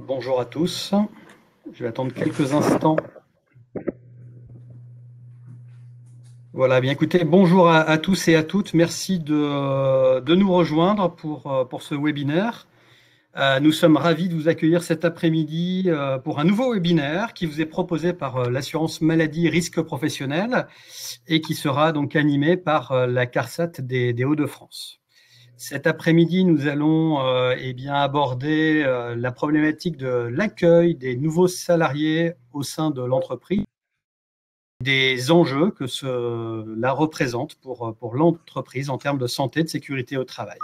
bonjour à tous. Je vais attendre quelques instants. Voilà, bien écoutez, bonjour à, tous et à toutes. Merci de, nous rejoindre pour, pour ce webinaire. Euh, nous sommes ravis de vous accueillir cet après-midi euh, pour un nouveau webinaire qui vous est proposé par euh, l'assurance maladie risque professionnel et qui sera donc animé par la CARSAT des, Hauts-de-France. Cet après-midi, nous allons eh aborder la problématique de l'accueil des nouveaux salariés au sein de l'entreprise, des enjeux que cela représente pour l'entreprise en termes de santé et de sécurité au travail.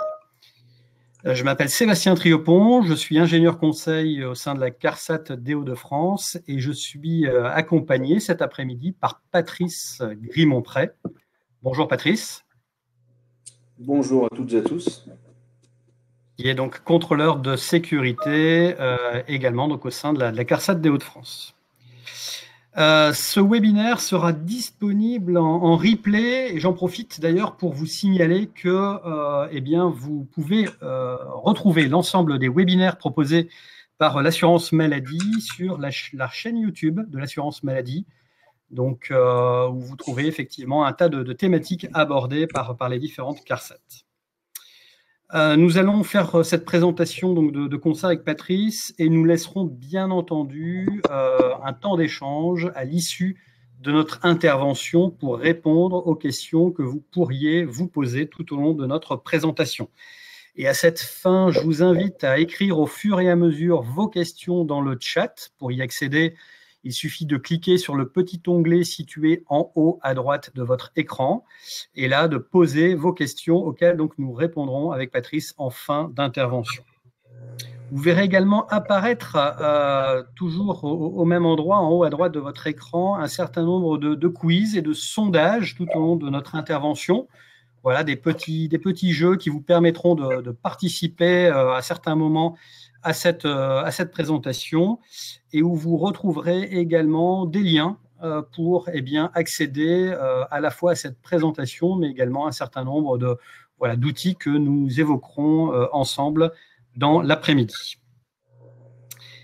Euh, je m'appelle Sébastien Triopon, je suis ingénieur conseil au sein de la CARSAT des Hauts-de-France et je suis euh, accompagné cet après-midi par Patrice Grimont-Pré. Bonjour Patrice. Bonjour à toutes et à tous. Qui est donc contrôleur de sécurité euh, également donc au sein de la, de la CARSAT des Hauts-de-France. Euh, ce webinaire sera disponible en, replay et j'en profite d'ailleurs pour vous signaler que euh, eh vous pouvez euh, retrouver l'ensemble des webinaires proposés par l'assurance maladie sur la, chaîne YouTube de l'assurance maladie, donc où vous trouvez effectivement un tas de, thématiques abordées par, par les différentes CARSAT. Euh, nous allons faire euh, cette présentation de, concert avec Patrice et nous laisserons bien entendu euh, un temps d'échange à l'issue de notre intervention pour répondre aux questions que vous pourriez vous poser tout au long de notre présentation. Et à cette fin, je vous invite à écrire au fur et à mesure vos questions dans le chat. Pour y accéder, il suffit de cliquer sur le petit onglet situé en haut à droite de votre écran et là de poser vos questions auxquelles donc nous répondrons avec Patrice en fin d'intervention. Vous verrez également apparaître euh, toujours au, même endroit, en haut à droite de votre écran, un certain nombre de, quiz et de sondages tout au long de notre intervention. Voilà, des petits, des petits jeux qui vous permettront de, participer euh, à certains moments à cette, euh, à cette présentation et où vous retrouverez également des liens euh, pour eh bien, accéder euh, à la fois à cette présentation, mais également à un certain nombre de, voilà, d'outils que nous évoquerons ensemble dans l'après-midi.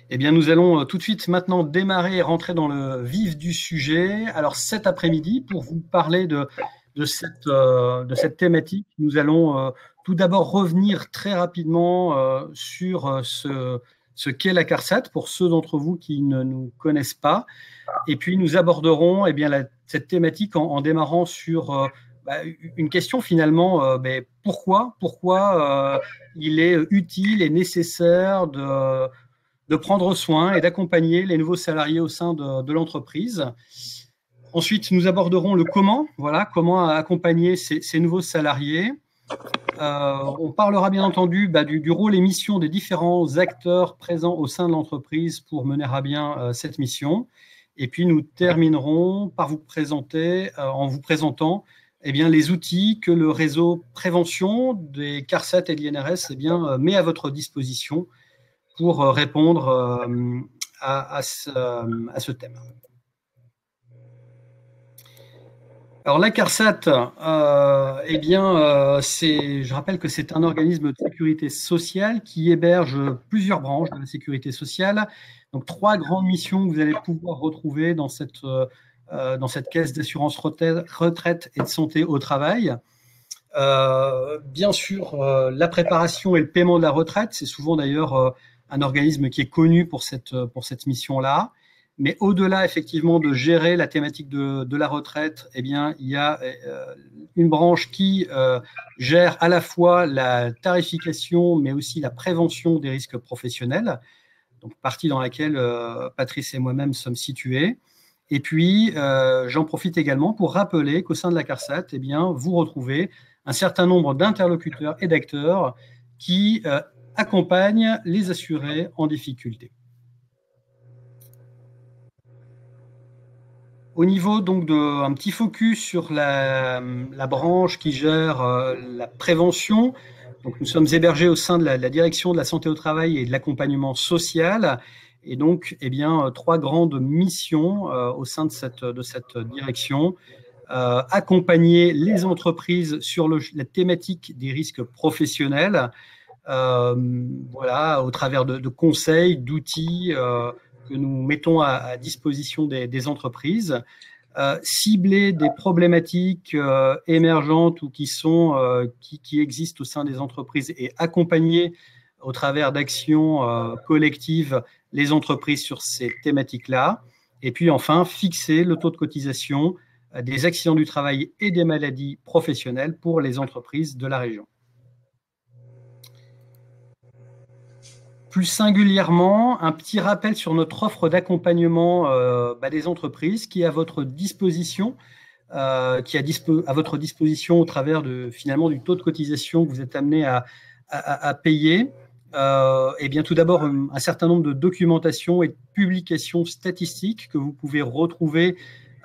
Eh bien, nous allons tout de suite maintenant démarrer et rentrer dans le vif du sujet. Alors, cet après-midi, pour vous parler de, de, cette, de cette thématique, nous allons tout d'abord revenir très rapidement euh, sur euh, ce, qu'est la CARSAT pour ceux d'entre vous qui ne nous connaissent pas. Et puis nous aborderons eh bien, cette thématique en, démarrant sur euh, bah, une question finalement, pourquoi, pourquoi il est utile et nécessaire de, de prendre soin et d'accompagner les nouveaux salariés au sein de, de l'entreprise. Ensuite, nous aborderons le comment, voilà, comment accompagner ces nouveaux salariés. Euh, on parlera bien entendu bah, du, rôle et mission des différents acteurs présents au sein de l'entreprise pour mener à bien euh, cette mission. Et puis nous terminerons par vous présenter, euh, en vous présentant eh bien, les outils que le réseau prévention des CARSAT et de l'INRS eh met à votre disposition pour répondre à, ce, thème. Alors la CARSAT, euh, eh bien, euh, je rappelle que c'est un organisme de sécurité sociale qui héberge plusieurs branches de la sécurité sociale. Donc trois grandes missions que vous allez pouvoir retrouver dans cette, euh, caisse d'assurance retraite et de santé au travail. bien sûr, la préparation et le paiement de la retraite, c'est souvent d'ailleurs un organisme qui est connu pour cette, pour cette mission-là. Mais au-delà, effectivement, de gérer la thématique de, la retraite, eh bien, il y a euh, une branche qui euh, gère à la fois la tarification, mais aussi la prévention des risques professionnels. Donc, partie dans laquelle euh, Patrice et moi-même sommes situés. Et puis, j'en profite également pour rappeler qu'au sein de la CARSAT, eh bien, vous retrouvez un certain nombre d'interlocuteurs et d'acteurs qui accompagnent les assurés en difficulté. Au niveau donc de un petit focus sur la, branche qui gère euh, la prévention. Donc nous sommes hébergés au sein de la, direction de la santé au travail et de l'accompagnement social. Et donc, eh bien, trois grandes missions euh, au sein de cette, de cette direction. accompagner les entreprises sur la thématique des risques professionnels, voilà, au travers de, conseils, d'outils que nous mettons à, disposition des, entreprises. cibler des problématiques émergentes ou qui sont qui, existent au sein des entreprises et accompagner au travers d'actions euh, collectives les entreprises sur ces thématiques-là. Et puis enfin, fixer le taux de cotisation euh, des accidents du travail et des maladies professionnelles pour les entreprises de la région. Plus singulièrement, un petit rappel sur notre offre d'accompagnement euh, bah, des entreprises qui est à votre disposition, qui est à, votre disposition au travers de finalement du taux de cotisation que vous êtes amené à, payer. Euh, eh bien, tout d'abord, un, certain nombre de documentations et de publications statistiques que vous pouvez retrouver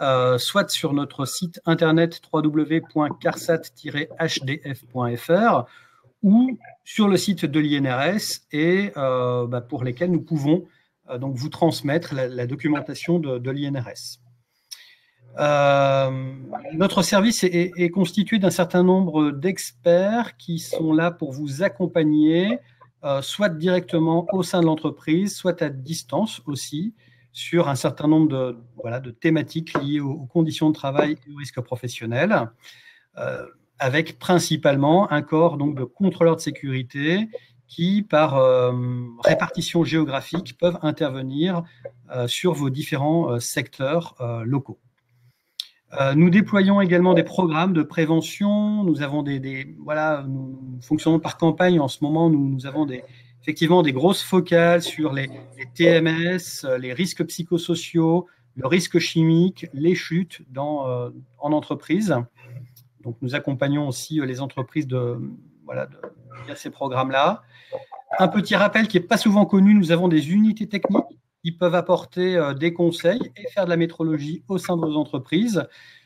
euh, soit sur notre site internet www.carsat-hdf.fr ou sur le site de l'INRS et euh, bah, pour lesquels nous pouvons donc vous transmettre la, documentation de, l'INRS. notre service est, constitué d'un certain nombre d'experts qui sont là pour vous accompagner euh, soit directement au sein de l'entreprise, soit à distance aussi, sur un certain nombre de, voilà, de thématiques liées aux, conditions de travail et aux risques professionnels, euh, avec principalement un corps de contrôleurs de sécurité qui, par euh, répartition géographique, peuvent intervenir sur vos différents secteurs locaux. Euh, nous déployons également des programmes de prévention. Nous avons des, voilà, nous fonctionnons par campagne en ce moment. Nous, avons effectivement des grosses focales sur les, TMS, les risques psychosociaux, le risque chimique, les chutes dans, euh, en entreprise. Donc, nous accompagnons aussi euh, les entreprises de, voilà, de, via ces programmes-là. Un petit rappel qui n'est pas souvent connu, nous avons des unités techniques ils peuvent apporter euh, des conseils et faire de la métrologie au sein de vos entreprises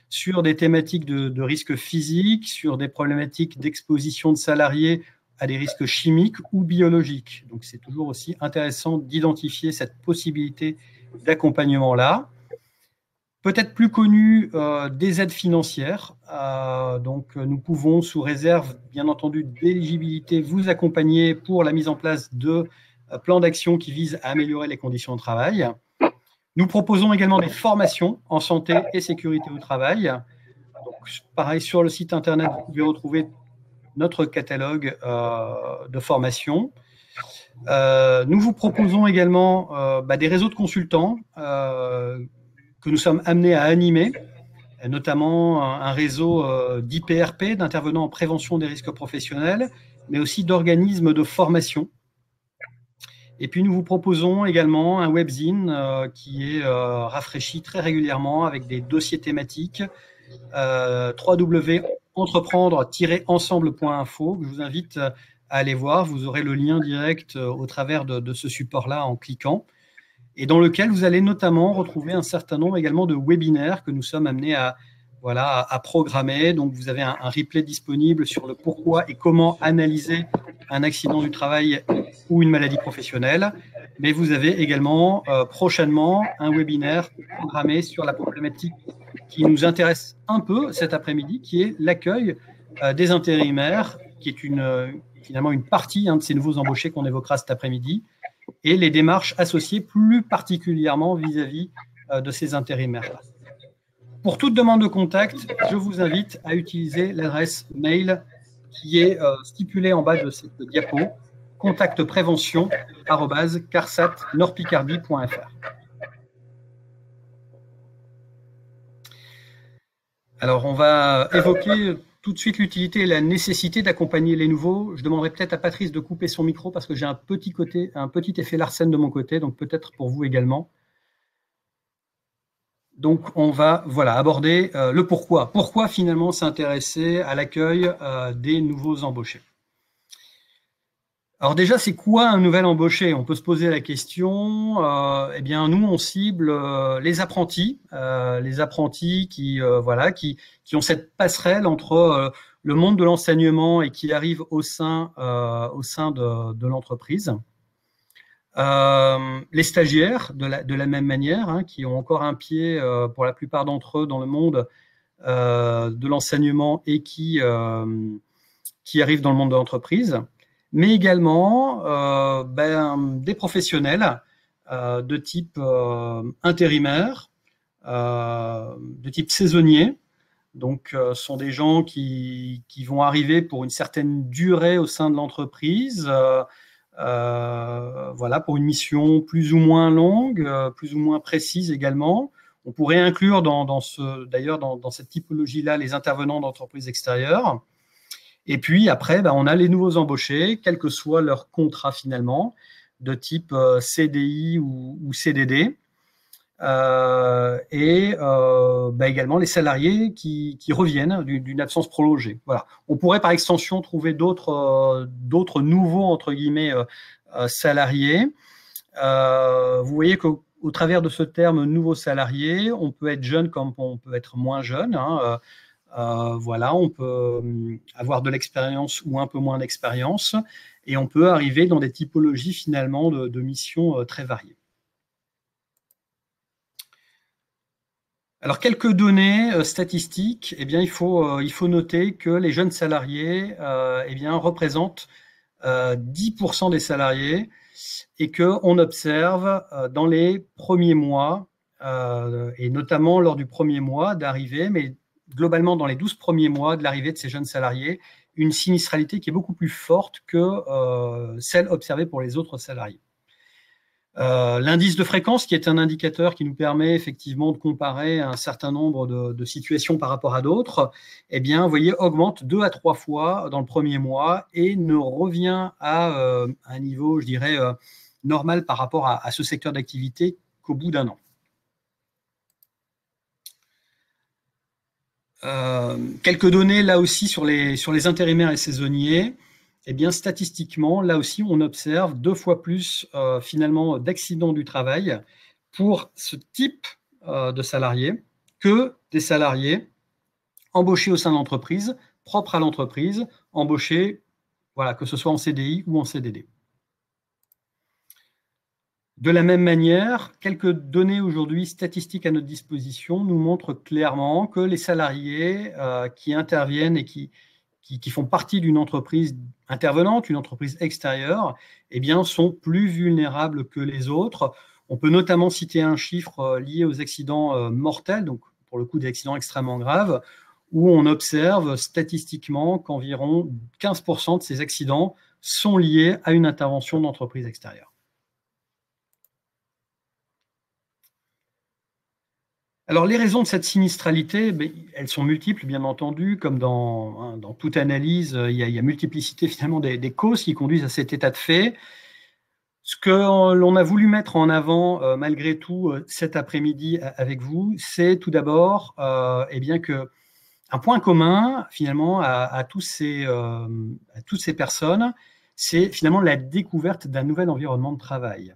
sur des thématiques de, risques physiques, sur des problématiques d'exposition de salariés à des risques chimiques ou biologiques. Donc c'est toujours aussi intéressant d'identifier cette possibilité d'accompagnement-là. Peut-être plus connu euh, des aides financières. Euh, donc nous pouvons, sous réserve bien entendu d'éligibilité, vous accompagner pour la mise en place de euh, plan d'action qui vise à améliorer les conditions de travail. Nous proposons également des formations en santé et sécurité au travail. pareil, sur le site internet, vous pouvez retrouver notre catalogue euh, de formations. Euh, nous vous proposons également bah, des réseaux de consultants que nous sommes amenés à animer, notamment un réseau d'IPRP, d'intervenants en prévention des risques professionnels, mais aussi d'organismes de formation et puis nous vous proposons également un webzine euh, qui est euh, rafraîchi très régulièrement avec des dossiers thématiques euh, www.entreprendre-ensemble.info que je vous invite à aller voir. Vous aurez le lien direct au travers de ce support-là en cliquant et dans lequel vous allez notamment retrouver un certain nombre également de webinaires que nous sommes amenés à, voilà, à, programmer. Donc, vous avez un, replay disponible sur le pourquoi et comment analyser un accident du travail ou une maladie professionnelle. Mais vous avez également euh, prochainement un webinaire programmé sur la problématique qui nous intéresse un peu cet après-midi, qui est l'accueil euh, des intérimaires, qui est une, finalement une partie de ces nouveaux embauchés qu'on évoquera cet après-midi, et les démarches associées plus particulièrement vis-à-vis euh, de ces intérimaires-là. Pour toute demande de contact, je vous invite à utiliser l'adresse mail qui est euh, stipulée en bas de cette diapo, contactprévention.carsat-nordpicardie.fr. Alors, on va évoquer tout de suite l'utilité et la nécessité d'accompagner les nouveaux. Je demanderai peut-être à Patrice de couper son micro parce que j'ai un petit côté, un petit effet Larsen de mon côté, donc peut-être pour vous également. Donc, on va voilà, aborder euh, le pourquoi. Pourquoi finalement s'intéresser à l'accueil euh, des nouveaux embauchés? Alors déjà, c'est quoi un nouvel embauché? On peut se poser la question. Euh, eh bien, nous, on cible les apprentis, les apprentis qui, voilà, qui, ont cette passerelle entre le monde de l'enseignement et qui arrivent au sein, de, l'entreprise. Euh, les stagiaires, de la, même manière, hein, qui ont encore un pied, euh, pour la plupart d'entre eux, dans le monde de l'enseignement et qui arrivent dans le monde de l'entreprise, mais également ben, des professionnels de type intérimaire, de type saisonnier, donc, ce sont des gens qui, vont arriver pour une certaine durée au sein de l'entreprise, euh, voilà, pour une mission plus ou moins longue, euh, plus ou moins précise également. On pourrait inclure dans, d'ailleurs dans, cette typologie-là les intervenants d'entreprises extérieures. Et puis après, ben, on a les nouveaux embauchés, quel que soit leur contrat finalement, de type euh, CDI ou, CDD. et ben, également les salariés qui, reviennent d'une absence prolongée. Voilà. On pourrait par extension trouver d'autres nouveaux entre guillemets euh, salariés. Euh, vous voyez qu'au travers de ce terme nouveau salarié, on peut être jeune comme on peut être moins jeune. Hein. Euh, voilà, on peut avoir de l'expérience ou un peu moins d'expérience, et on peut arriver dans des typologies finalement de, missions très variées. Alors, quelques données statistiques, eh bien, il, faut, noter que les jeunes salariés eh bien, représentent 10% euh, des salariés et qu'on observe euh, dans les premiers mois, euh, et notamment lors du premier mois d'arrivée, mais globalement dans les 12 premiers mois de l'arrivée de ces jeunes salariés, une sinistralité qui est beaucoup plus forte que celle observée pour les autres salariés. Euh, l'indice de fréquence, qui est un indicateur qui nous permet effectivement de comparer un certain nombre de, situations par rapport à d'autres, eh bien, voyez, augmente deux à trois fois dans le premier mois et ne revient à euh, un niveau, je dirais, euh, normal par rapport à, ce secteur d'activité qu'au bout d'un an. Quelques données là aussi sur les, sur les intérimaires et saisonniers eh bien, statistiquement, là aussi, on observe deux fois plus euh, finalement d'accidents du travail pour ce type euh, de salariés que des salariés embauchés au sein de l'entreprise, propres à l'entreprise, embauchés, voilà, que ce soit en CDI ou en CDD. De la même manière, quelques données aujourd'hui statistiques à notre disposition nous montrent clairement que les salariés euh, qui interviennent et qui, font partie d'une entreprise intervenante, une entreprise extérieure, eh sont plus vulnérables que les autres. On peut notamment citer un chiffre euh, lié aux accidents euh, mortels, donc pour le coup des accidents extrêmement graves, où on observe statistiquement qu'environ 15% de ces accidents sont liés à une intervention d'entreprise extérieure. Alors, les raisons de cette sinistralité, ben, elles sont multiples, bien entendu, comme dans, hein, toute analyse, il y, a, multiplicité finalement des, causes qui conduisent à cet état de fait. Ce que l'on a voulu mettre en avant, euh, malgré tout, euh, cet après-midi avec vous, c'est tout d'abord euh, eh bien que un point commun, finalement, à, tous à toutes ces personnes, c'est finalement la découverte d'un nouvel environnement de travail.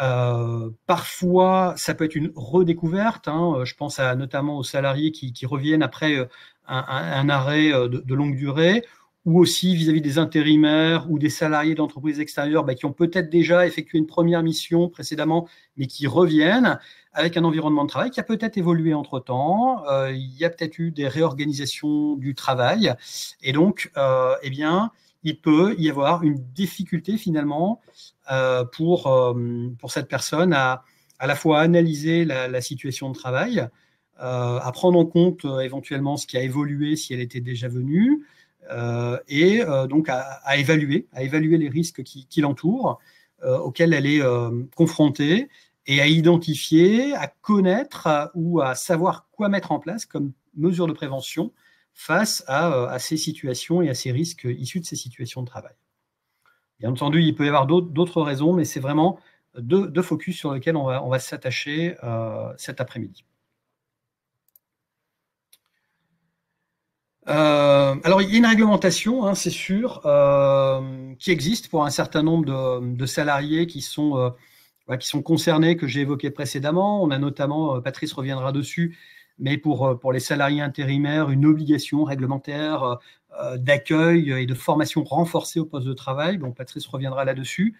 Euh, parfois, ça peut être une redécouverte. Hein. Euh, je pense notamment aux salariés qui, reviennent après euh, un, arrêt de, longue durée, ou aussi vis-à-vis des intérimaires ou des salariés d'entreprises extérieures bah, qui ont peut-être déjà effectué une première mission précédemment, mais qui reviennent avec un environnement de travail qui a peut-être évolué entre-temps. il y a peut-être eu des réorganisations du travail. Et donc, eh bien, il peut y avoir une difficulté finalement pour, euh, pour cette personne à à la fois analyser la, situation de travail, euh, à prendre en compte éventuellement ce qui a évolué si elle était déjà venue, et donc à, évaluer, à évaluer les risques qui, qui l'entourent, auxquels elle est confrontée, et à identifier, à connaître ou à savoir quoi mettre en place comme mesure de prévention face à, à, ces situations et à ces risques issus de ces situations de travail. Bien entendu, il peut y avoir d'autres raisons, mais c'est vraiment deux, focus sur lesquels on va, s'attacher euh, cet après-midi. Euh, alors, il y a une réglementation, hein, c'est sûr, euh, qui existe pour un certain nombre de, salariés qui sont, qui sont concernés, que j'ai évoqué précédemment. On a notamment, Patrice reviendra dessus, mais pour, pour les salariés intérimaires, une obligation réglementaire d'accueil et de formation renforcée au poste de travail. Bon, Patrice reviendra là-dessus.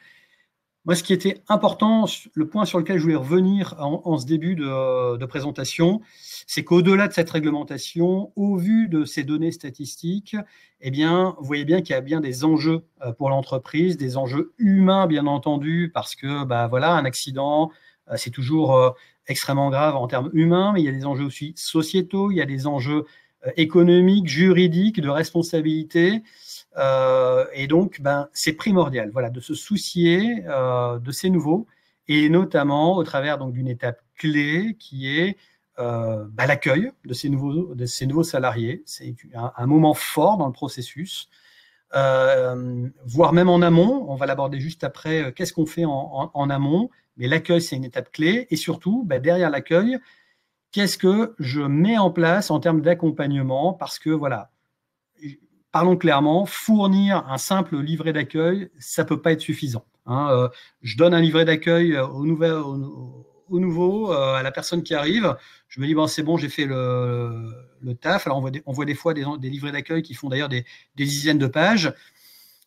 Moi, ce qui était important, le point sur lequel je voulais revenir en, ce début de, présentation, c'est qu'au-delà de cette réglementation, au vu de ces données statistiques, eh bien, vous voyez bien qu'il y a bien des enjeux euh, pour l'entreprise, des enjeux humains, bien entendu, parce que, bah, voilà, un accident, euh, c'est toujours euh, extrêmement grave en termes humains, mais il y a des enjeux aussi sociétaux, il y a des enjeux économiques, juridiques, de responsabilité. Euh, et donc, ben, c'est primordial voilà, de se soucier euh, de ces nouveaux, et notamment au travers d'une étape clé qui est euh, ben, l'accueil de, ces nouveaux, de ces nouveaux salariés. C'est un, moment fort dans le processus. voire même en amont, on va l'aborder juste après, qu'est-ce qu'on fait en, amont, mais l'accueil, c'est une étape clé, et surtout, ben, derrière l'accueil, qu'est-ce que je mets en place en termes d'accompagnement, parce que voilà, parlons clairement, fournir un simple livret d'accueil, ça ne peut pas être suffisant. Hein. Euh, je donne un livret d'accueil au, au, nouveau, euh, à la personne qui arrive. Je me dis, bon, c'est bon, j'ai fait le, taf. Alors, on voit des fois des, livrets d'accueil qui font d'ailleurs des, dizaines de pages.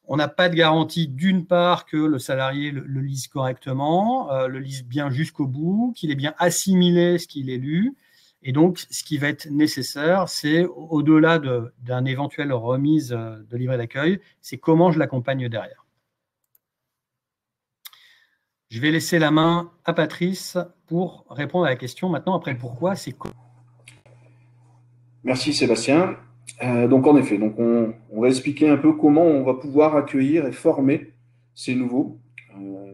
On n'a pas de garantie, d'une part, que le salarié le, lise correctement, euh, le lise bien jusqu'au bout, qu'il ait bien assimilé ce qu'il a lu. Et donc, ce qui va être nécessaire, c'est au-delà d'un éventuel remise euh, de livret d'accueil, c'est comment je l'accompagne derrière. Je vais laisser la main à Patrice pour répondre à la question. Maintenant, après pourquoi, c'est Merci Sébastien. Euh, donc en effet, donc on, va expliquer un peu comment on va pouvoir accueillir et former ces nouveaux. Euh,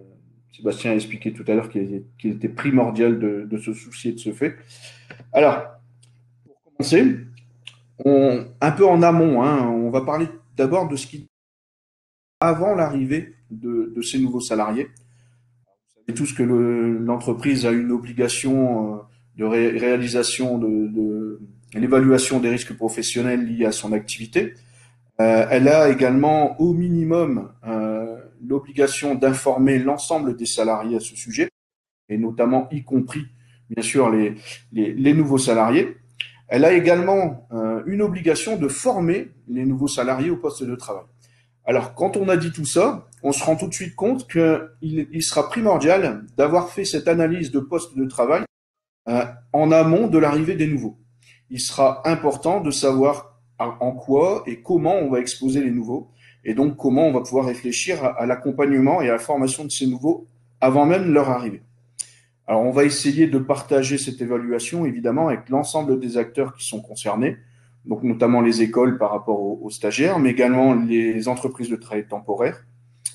Sébastien a expliqué tout à l'heure qu'il était primordial de, se soucier de ce fait. Alors, pour commencer, un peu en amont, hein, on va parler d'abord de ce qui avant l'arrivée de, ces nouveaux salariés. Vous savez tous que l'entreprise a une obligation euh, de réalisation de, l'évaluation des risques professionnels liés à son activité. Euh, elle a également au minimum euh, l'obligation d'informer l'ensemble des salariés à ce sujet, et notamment y compris bien sûr les, les, nouveaux salariés. Elle a également euh, une obligation de former les nouveaux salariés au poste de travail. Alors, quand on a dit tout ça, on se rend tout de suite compte qu'il il sera primordial d'avoir fait cette analyse de poste de travail euh, en amont de l'arrivée des nouveaux. Il sera important de savoir en quoi et comment on va exposer les nouveaux, et donc comment on va pouvoir réfléchir à l'accompagnement et à la formation de ces nouveaux avant même leur arrivée. Alors, on va essayer de partager cette évaluation, évidemment, avec l'ensemble des acteurs qui sont concernés, donc notamment les écoles par rapport aux, stagiaires, mais également les entreprises de travail temporaire,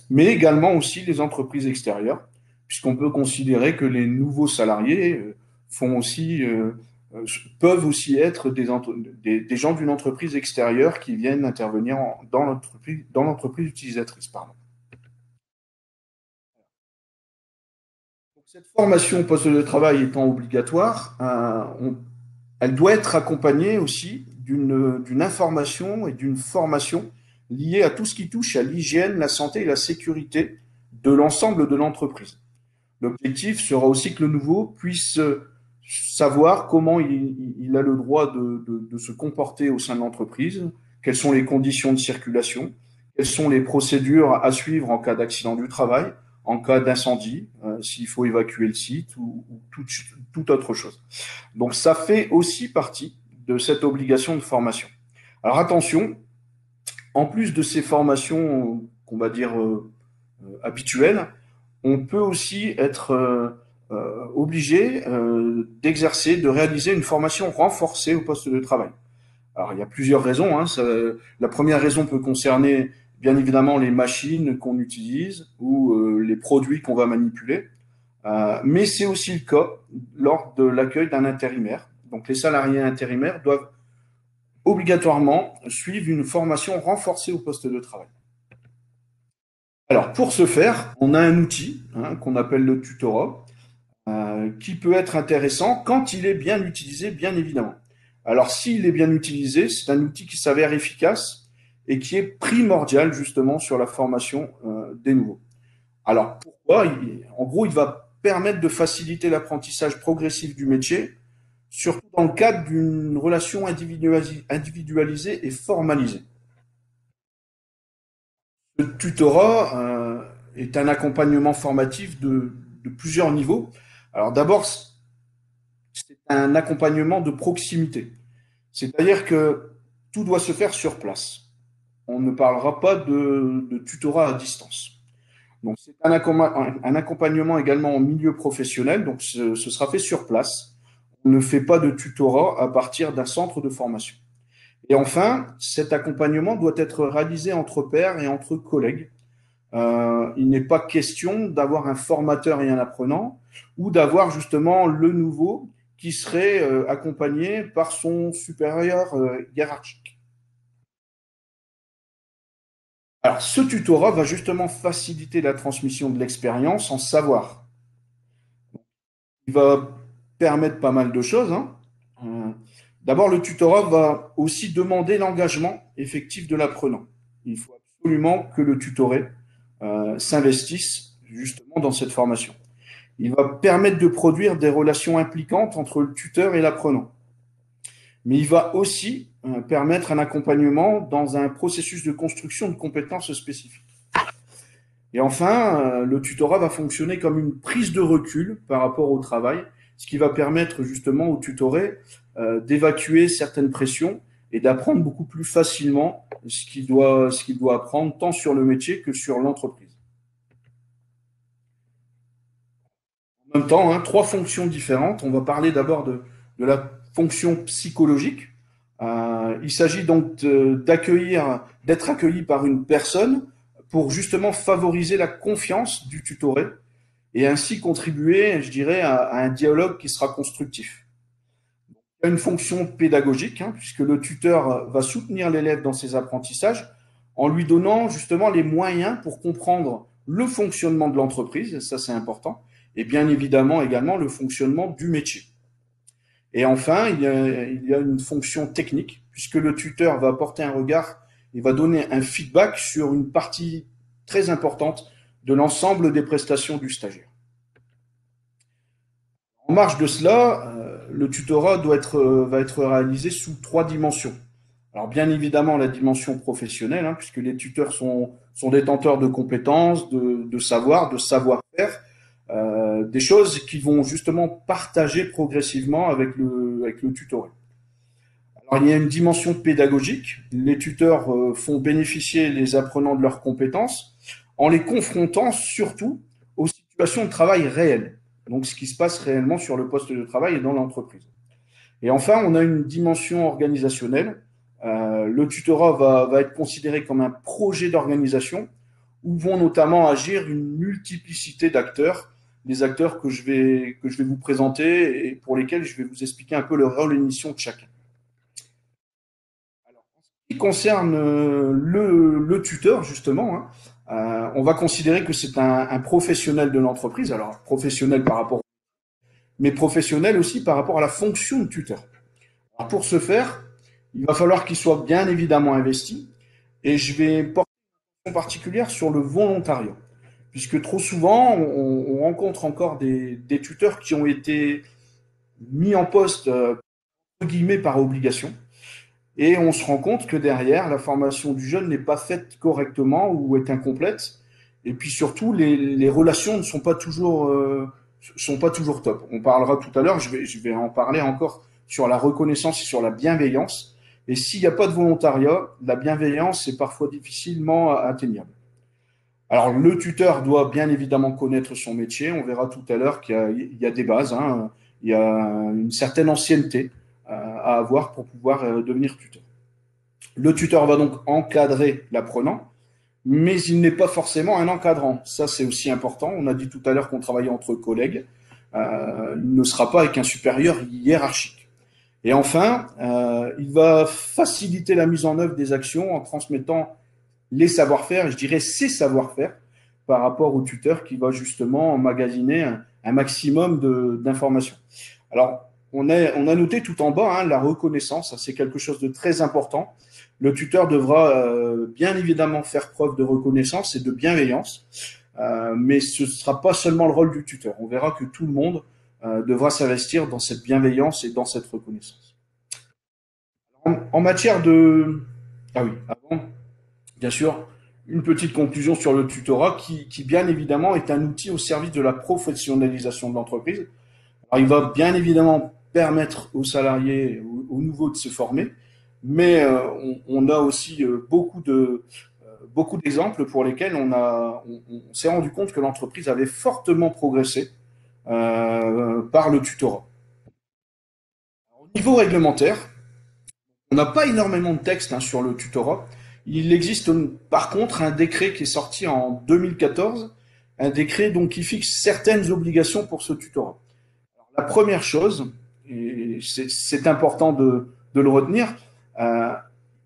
mais également aussi les entreprises extérieures, puisqu'on peut considérer que les nouveaux salariés euh, font aussi, euh, peuvent aussi être des, gens d'une entreprise extérieure qui viennent intervenir dans l'entreprise utilisatrice. Cette formation au poste de travail étant obligatoire, euh, elle doit être accompagnée aussi d'une information et d'une formation liée à tout ce qui touche à l'hygiène, la santé et la sécurité de l'ensemble de l'entreprise. L'objectif sera aussi que le nouveau puisse savoir comment il, a le droit de, de, se comporter au sein de l'entreprise, quelles sont les conditions de circulation, quelles sont les procédures à suivre en cas d'accident du travail, en cas d'incendie, euh, s'il faut évacuer le site ou, toute, toute, autre chose. Donc ça fait aussi partie de cette obligation de formation. Alors attention, en plus de ces formations qu'on va dire euh, euh, habituelles, on peut aussi être obligé d'exercer, de réaliser une formation renforcée au poste de travail. Alors il y a plusieurs raisons. Hein. la première raison peut concerner bien évidemment les machines qu'on utilise ou euh, les produits qu'on va manipuler. Euh, mais c'est aussi le cas lors de l'accueil d'un intérimaire. Donc les salariés intérimaires doivent obligatoirement suivre une formation renforcée au poste de travail. Alors pour ce faire, on a un outil hein, qu'on appelle le tutorat, euh, qui peut être intéressant quand il est bien utilisé, bien évidemment. Alors s'il est bien utilisé, c'est un outil qui s'avère efficace et qui est primordial justement sur la formation euh, des nouveaux. Alors pourquoi En gros, il va permettre de faciliter l'apprentissage progressif du métier, surtout dans le cadre d'une relation individualisée et formalisée. Le tutorat, euh, est un accompagnement formatif de, de plusieurs niveaux. Alors d'abord, c'est un accompagnement de proximité. C'est-à-dire que tout doit se faire sur place. On ne parlera pas de, tutorat à distance. Donc c'est un, un, accompagnement également en milieu professionnel, donc ce, ce sera fait sur place. On ne fait pas de tutorat à partir d'un centre de formation. Et enfin, cet accompagnement doit être réalisé entre pairs et entre collègues. Euh, il n'est pas question d'avoir un formateur et un apprenant ou d'avoir justement le nouveau qui serait euh, accompagné par son supérieur euh, hiérarchique. Alors, ce tutorat va justement faciliter la transmission de l'expérience en savoir. Il va permettre pas mal de choses. Hein. D'abord, le tutorat va aussi demander l'engagement effectif de l'apprenant. Il faut absolument que le tutoré euh, s'investisse justement dans cette formation. Il va permettre de produire des relations impliquantes entre le tuteur et l'apprenant. Mais il va aussi euh, permettre un accompagnement dans un processus de construction de compétences spécifiques. Et enfin, euh, le tutorat va fonctionner comme une prise de recul par rapport au travail, ce qui va permettre justement au tutoré d'évacuer certaines pressions et d'apprendre beaucoup plus facilement ce qu'il doit, apprendre tant sur le métier que sur l'entreprise. En même temps, hein, trois fonctions différentes. On va parler d'abord de, la fonction psychologique. Euh, il s'agit donc d'être accueilli par une personne pour justement favoriser la confiance du tutoré et ainsi contribuer, je dirais, à un dialogue qui sera constructif une fonction pédagogique, hein, puisque le tuteur va soutenir l'élève dans ses apprentissages en lui donnant justement les moyens pour comprendre le fonctionnement de l'entreprise, ça c'est important, et bien évidemment également le fonctionnement du métier. Et enfin, il y, a, il y a une fonction technique, puisque le tuteur va apporter un regard et va donner un feedback sur une partie très importante de l'ensemble des prestations du stagiaire. En marge de cela, le tutorat euh, va être réalisé sous trois dimensions. Alors bien évidemment la dimension professionnelle, hein, puisque les tuteurs sont, sont détenteurs de compétences, de, savoir, de savoir-faire, euh, des choses qui vont justement partager progressivement avec le, avec. Alors il y a une dimension pédagogique. Les tuteurs euh, font bénéficier les apprenants de leurs compétences en les confrontant surtout aux situations de travail réelles donc ce qui se passe réellement sur le poste de travail et dans l'entreprise. Et enfin, on a une dimension organisationnelle. Euh, le tutorat va, être considéré comme un projet d'organisation où vont notamment agir une multiplicité d'acteurs, des acteurs que je, vais, que je vais vous présenter et pour lesquels je vais vous expliquer un peu le rôle et mission de chacun. Alors, en ce qui concerne euh, le, le tuteur, justement, hein, euh, on va considérer que c'est un, un, professionnel de l'entreprise, alors professionnel par rapport, mais professionnel aussi par rapport à la fonction de tuteur. Alors pour ce faire, il va falloir qu'il soit bien évidemment investi, et je vais porter une particulière sur le volontariat, puisque trop souvent on, on rencontre encore des, des, tuteurs qui ont été mis en poste euh, guillemets par obligation et on se rend compte que derrière, la formation du jeune n'est pas faite correctement ou est incomplète. Et puis surtout, les, relations ne sont pas toujours euh, sont pas toujours top. On parlera tout à l'heure. Je vais je vais en parler encore sur la reconnaissance et sur la bienveillance. Et s'il n'y a pas de volontariat, la bienveillance est parfois difficilement atteignable. Alors le tuteur doit bien évidemment connaître son métier. On verra tout à l'heure qu'il y, y, a des bases. Hein. Il y a une certaine ancienneté à avoir pour pouvoir euh, devenir tuteur. Le tuteur va donc encadrer l'apprenant, mais il n'est pas forcément un encadrant. Ça, c'est aussi important. On a dit tout à l'heure qu'on travaillait entre collègues. Euh, il ne sera pas avec un supérieur hiérarchique. Et enfin, euh, il va faciliter la mise en œuvre des actions en transmettant les savoir-faire, je dirais ses savoir-faire, par rapport au tuteur qui va justement emmagasiner un, maximum d'informations. Alors, on, a noté tout en bas hein, la reconnaissance, c'est quelque chose de très important. Le tuteur devra euh, bien évidemment faire preuve de reconnaissance et de bienveillance, euh, mais ce ne sera pas seulement le rôle du tuteur. On verra que tout le monde euh, devra s'investir dans cette bienveillance et dans cette reconnaissance. En, matière de... Ah oui, avant, bien sûr, une petite conclusion sur le tutorat qui, qui, bien évidemment, est un outil au service de la professionnalisation de l'entreprise. il va bien évidemment permettre aux salariés, aux, nouveaux de se former, mais euh, on, a aussi euh, beaucoup de euh, beaucoup d'exemples pour lesquels on, on, s'est rendu compte que l'entreprise avait fortement progressé par le tutorat. Au niveau réglementaire, on n'a pas énormément de textes hein, sur le tutorat. Il existe par contre un décret qui est sorti en 2014, un décret donc qui fixe certaines obligations pour ce tutorat. La première chose, c'est important de, le retenir, euh,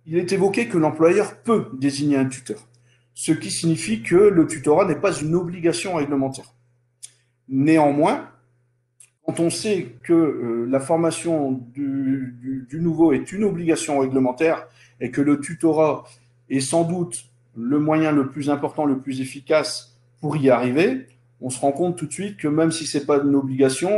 il est évoqué que l'employeur peut désigner un tuteur, ce qui signifie que le tutorat n'est pas une obligation réglementaire. Néanmoins, quand on sait que euh, la formation du, du, nouveau est une obligation réglementaire et que le tutorat et sans doute le moyen le plus important, le plus efficace pour y arriver, on se rend compte tout de suite que même si c'est pas une obligation,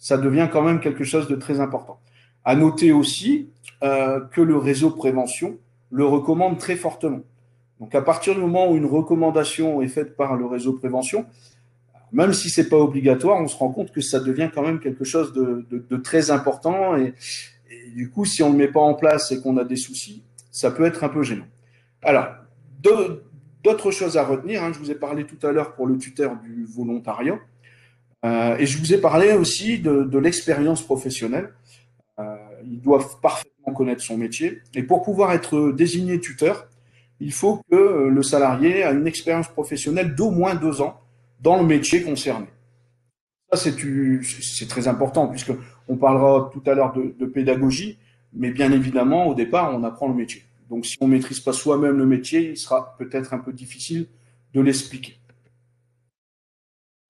ça devient quand même quelque chose de très important. À noter aussi euh, que le réseau prévention le recommande très fortement. Donc à partir du moment où une recommandation est faite par le réseau prévention, même si c'est pas obligatoire, on se rend compte que ça devient quand même quelque chose de, très important et, et, du coup, si on ne le met pas en place et qu'on a des soucis, ça peut être un peu gênant. Alors, d'autres choses à retenir. Hein. Je vous ai parlé tout à l'heure pour le tuteur du volontariat. Euh, et je vous ai parlé aussi de, de l'expérience professionnelle. Euh, ils doivent parfaitement connaître son métier. Et pour pouvoir être désigné tuteur, il faut que le salarié ait une expérience professionnelle d'au moins deux ans dans le métier concerné. Ça, c'est très important, puisqu'on parlera tout à l'heure de, de pédagogie, mais bien évidemment, au départ, on apprend le métier. Donc, si on ne maîtrise pas soi-même le métier, il sera peut-être un peu difficile de l'expliquer.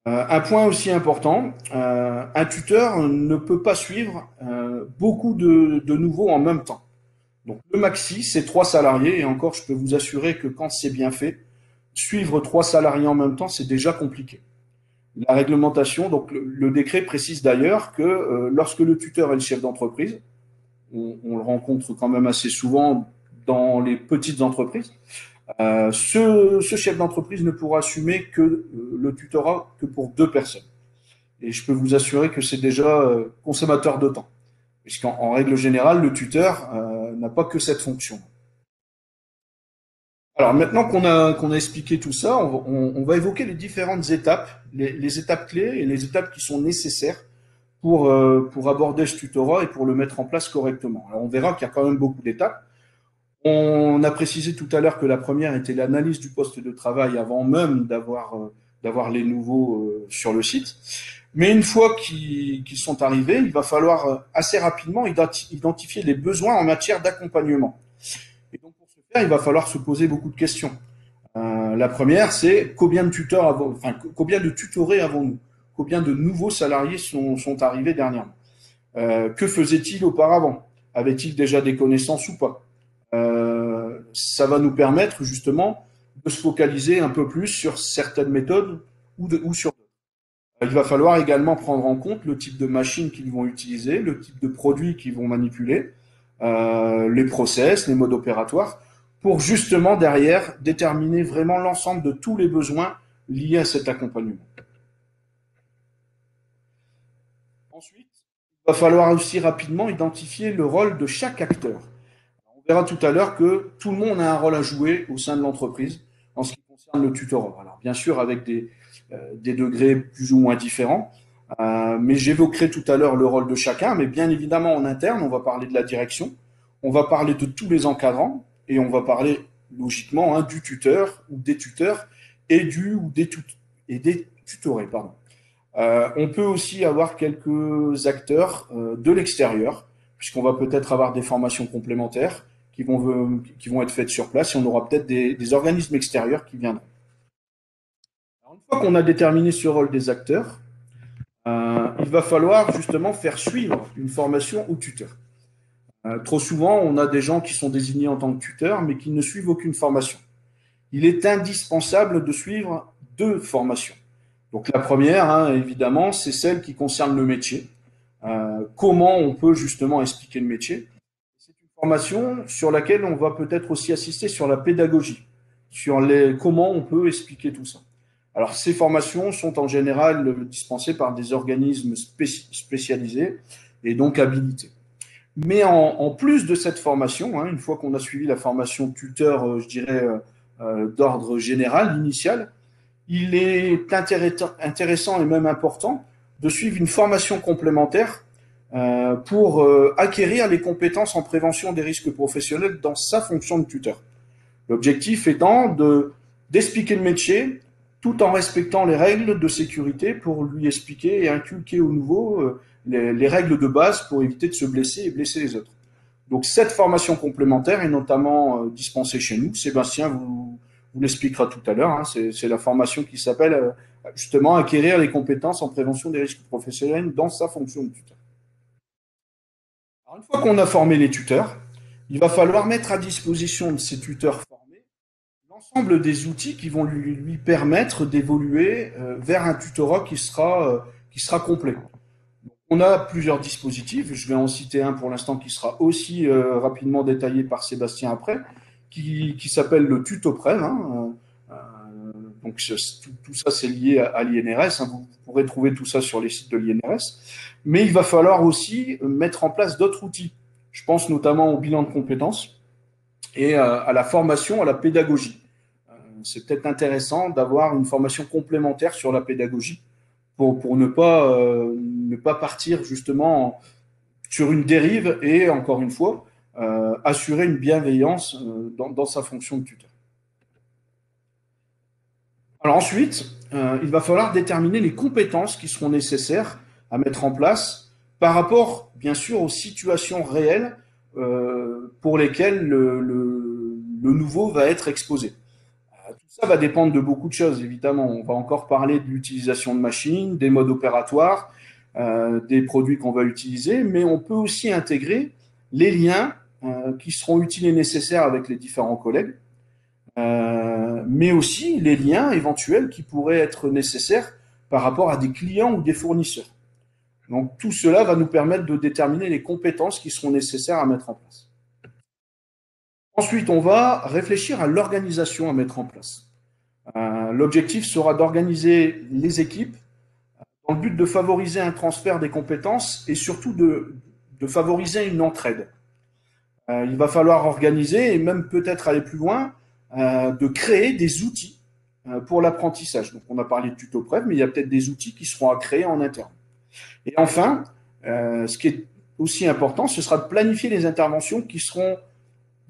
Euh, un point aussi important, euh, un tuteur ne peut pas suivre euh, beaucoup de, nouveaux en même temps. Donc, le maxi, c'est trois salariés, et encore, je peux vous assurer que quand c'est bien fait, suivre trois salariés en même temps, c'est déjà compliqué. La réglementation, donc le, décret précise d'ailleurs que lorsque le tuteur est le chef d'entreprise, on, le rencontre quand même assez souvent dans les petites entreprises, euh, ce, chef d'entreprise ne pourra assumer que euh, le tutorat que pour deux personnes. Et je peux vous assurer que c'est déjà euh, consommateur de temps, puisqu'en en règle générale, le tuteur n'a pas que cette fonction. Alors maintenant qu'on a, expliqué tout ça, on, va évoquer les différentes étapes, les, étapes clés et les étapes qui sont nécessaires pour, pour aborder ce tutorat et pour le mettre en place correctement. Alors on verra qu'il y a quand même beaucoup d'étapes. On a précisé tout à l'heure que la première était l'analyse du poste de travail avant même d'avoir euh, les nouveaux euh, sur le site. Mais une fois qu'ils qu sont arrivés, il va falloir euh, assez rapidement identifier les besoins en matière d'accompagnement. Et donc pour ce faire, il va falloir se poser beaucoup de questions. La première, c'est combien de tuteurs combien de tutorés avons-nous? Combien de nouveaux salariés sont, arrivés dernièrement? Que faisait-il auparavant? Avait-il déjà des connaissances ou pas? Ça va nous permettre justement de se focaliser un peu plus sur certaines méthodes ou, de, ou sur d'autres. Il va falloir également prendre en compte le type de machine qu'ils vont utiliser, le type de produit qu'ils vont manipuler, euh, les process, les modes opératoires, pour justement derrière déterminer vraiment l'ensemble de tous les besoins liés à cet accompagnement. Ensuite, il va falloir aussi rapidement identifier le rôle de chaque acteur verra tout à l'heure que tout le monde a un rôle à jouer au sein de l'entreprise en ce qui concerne le tutorat. Alors, bien sûr, avec des, euh, des degrés plus ou moins différents, euh, mais j'évoquerai tout à l'heure le rôle de chacun, mais bien évidemment, en interne, on va parler de la direction, on va parler de tous les encadrants, et on va parler logiquement hein, du tuteur ou des tuteurs et du ou des, tutorés. Pardon. Euh, on peut aussi avoir quelques acteurs de l'extérieur, puisqu'on va peut-être avoir des formations complémentaires, qui vont, qui vont être faites sur place et on aura peut-être des, organismes extérieurs qui viendront. Une fois qu'on a déterminé ce rôle des acteurs, euh, il va falloir justement faire suivre une formation au tuteur. Euh, trop souvent, on a des gens qui sont désignés en tant que tuteurs, mais qui ne suivent aucune formation. Il est indispensable de suivre deux formations. Donc la première, hein, évidemment, c'est celle qui concerne le métier. Euh, comment on peut justement expliquer le métier? Formation sur laquelle on va peut-être aussi assister sur la pédagogie. sur les, comment on peut expliquer tout ça. Alors, ces formations sont en général dispensées par des organismes spécialisés et donc habilités. Mais en, plus de cette formation, hein, une fois qu'on a suivi la formation tuteur, euh, je dirais, euh, euh, d'ordre général, initial, il est intéressant et même important de suivre une formation complémentaire pour acquérir les compétences en prévention des risques professionnels dans sa fonction de tuteur. L'objectif étant de d'expliquer le métier tout en respectant les règles de sécurité pour lui expliquer et inculquer au nouveau les, règles de base pour éviter de se blesser et blesser les autres. Donc cette formation complémentaire est notamment euh, dispensée chez nous. Sébastien vous, vous l'expliquera tout à l'heure. Hein. C'est la formation qui s'appelle euh, justement acquérir les compétences en prévention des risques professionnels dans sa fonction de tuteur. Une fois qu'on a formé les tuteurs, il va falloir mettre à disposition de ces tuteurs formés l'ensemble des outils qui vont lui, permettre d'évoluer euh, vers un tutorat qui sera, qui sera complet. On a plusieurs dispositifs. Je vais en citer un pour l'instant qui sera aussi euh, rapidement détaillé par Sébastien après, qui, s'appelle le tutoprem. Hein. Euh, donc tout, ça c'est lié à, l'INRS. Hein. Vous pourrez trouver tout ça sur les sites de l'INRS. Mais il va falloir aussi mettre en place d'autres outils. Je pense notamment au bilan de compétences et euh, à la formation, à la pédagogie. c'est peut-être intéressant d'avoir une formation complémentaire sur la pédagogie pour, ne, pas, euh, ne pas partir justement sur une dérive et, encore une fois, euh, assurer une bienveillance euh, dans, sa fonction de tuteur. Alors ensuite, il va falloir déterminer les compétences qui seront nécessaires à mettre en place par rapport, bien sûr, aux situations réelles pour lesquelles le nouveau va être exposé. Ça va dépendre de beaucoup de choses, évidemment. On va encore parler de l'utilisation de machines, des modes opératoires, euh, des produits qu'on va utiliser, mais on peut aussi intégrer les liens euh, qui seront utiles et nécessaires avec les différents collègues, euh, mais aussi les liens éventuels qui pourraient être nécessaires par rapport à des clients ou des fournisseurs. Donc tout cela va nous permettre de déterminer les compétences qui seront nécessaires à mettre en place. Ensuite, on va réfléchir à l'organisation à mettre en place. Euh, l'objectif sera d'organiser les équipes dans le but de favoriser un transfert des compétences et surtout de, favoriser une entraide. Euh, il va falloir organiser et même peut-être aller plus loin, euh, de créer des outils pour l'apprentissage. Donc on a parlé de tuto prep, mais il y a peut-être des outils qui seront à créer en interne. Et enfin, ce qui est aussi important, ce sera de planifier les interventions qui seront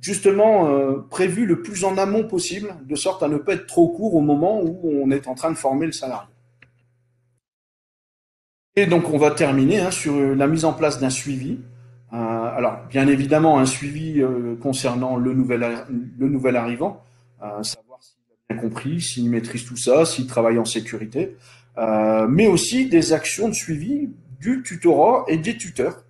justement euh, prévu le plus en amont possible, de sorte à ne pas être trop court au moment où on est en train de former le salarié. Et donc on va terminer hein, sur la mise en place d'un suivi. Euh, alors bien évidemment un suivi euh, concernant le nouvel arrivant, savoir s'il a bien compris, s'il maîtrise tout ça, s'il travaille en sécurité, mais aussi des actions de suivi du tutorat et des tuteurs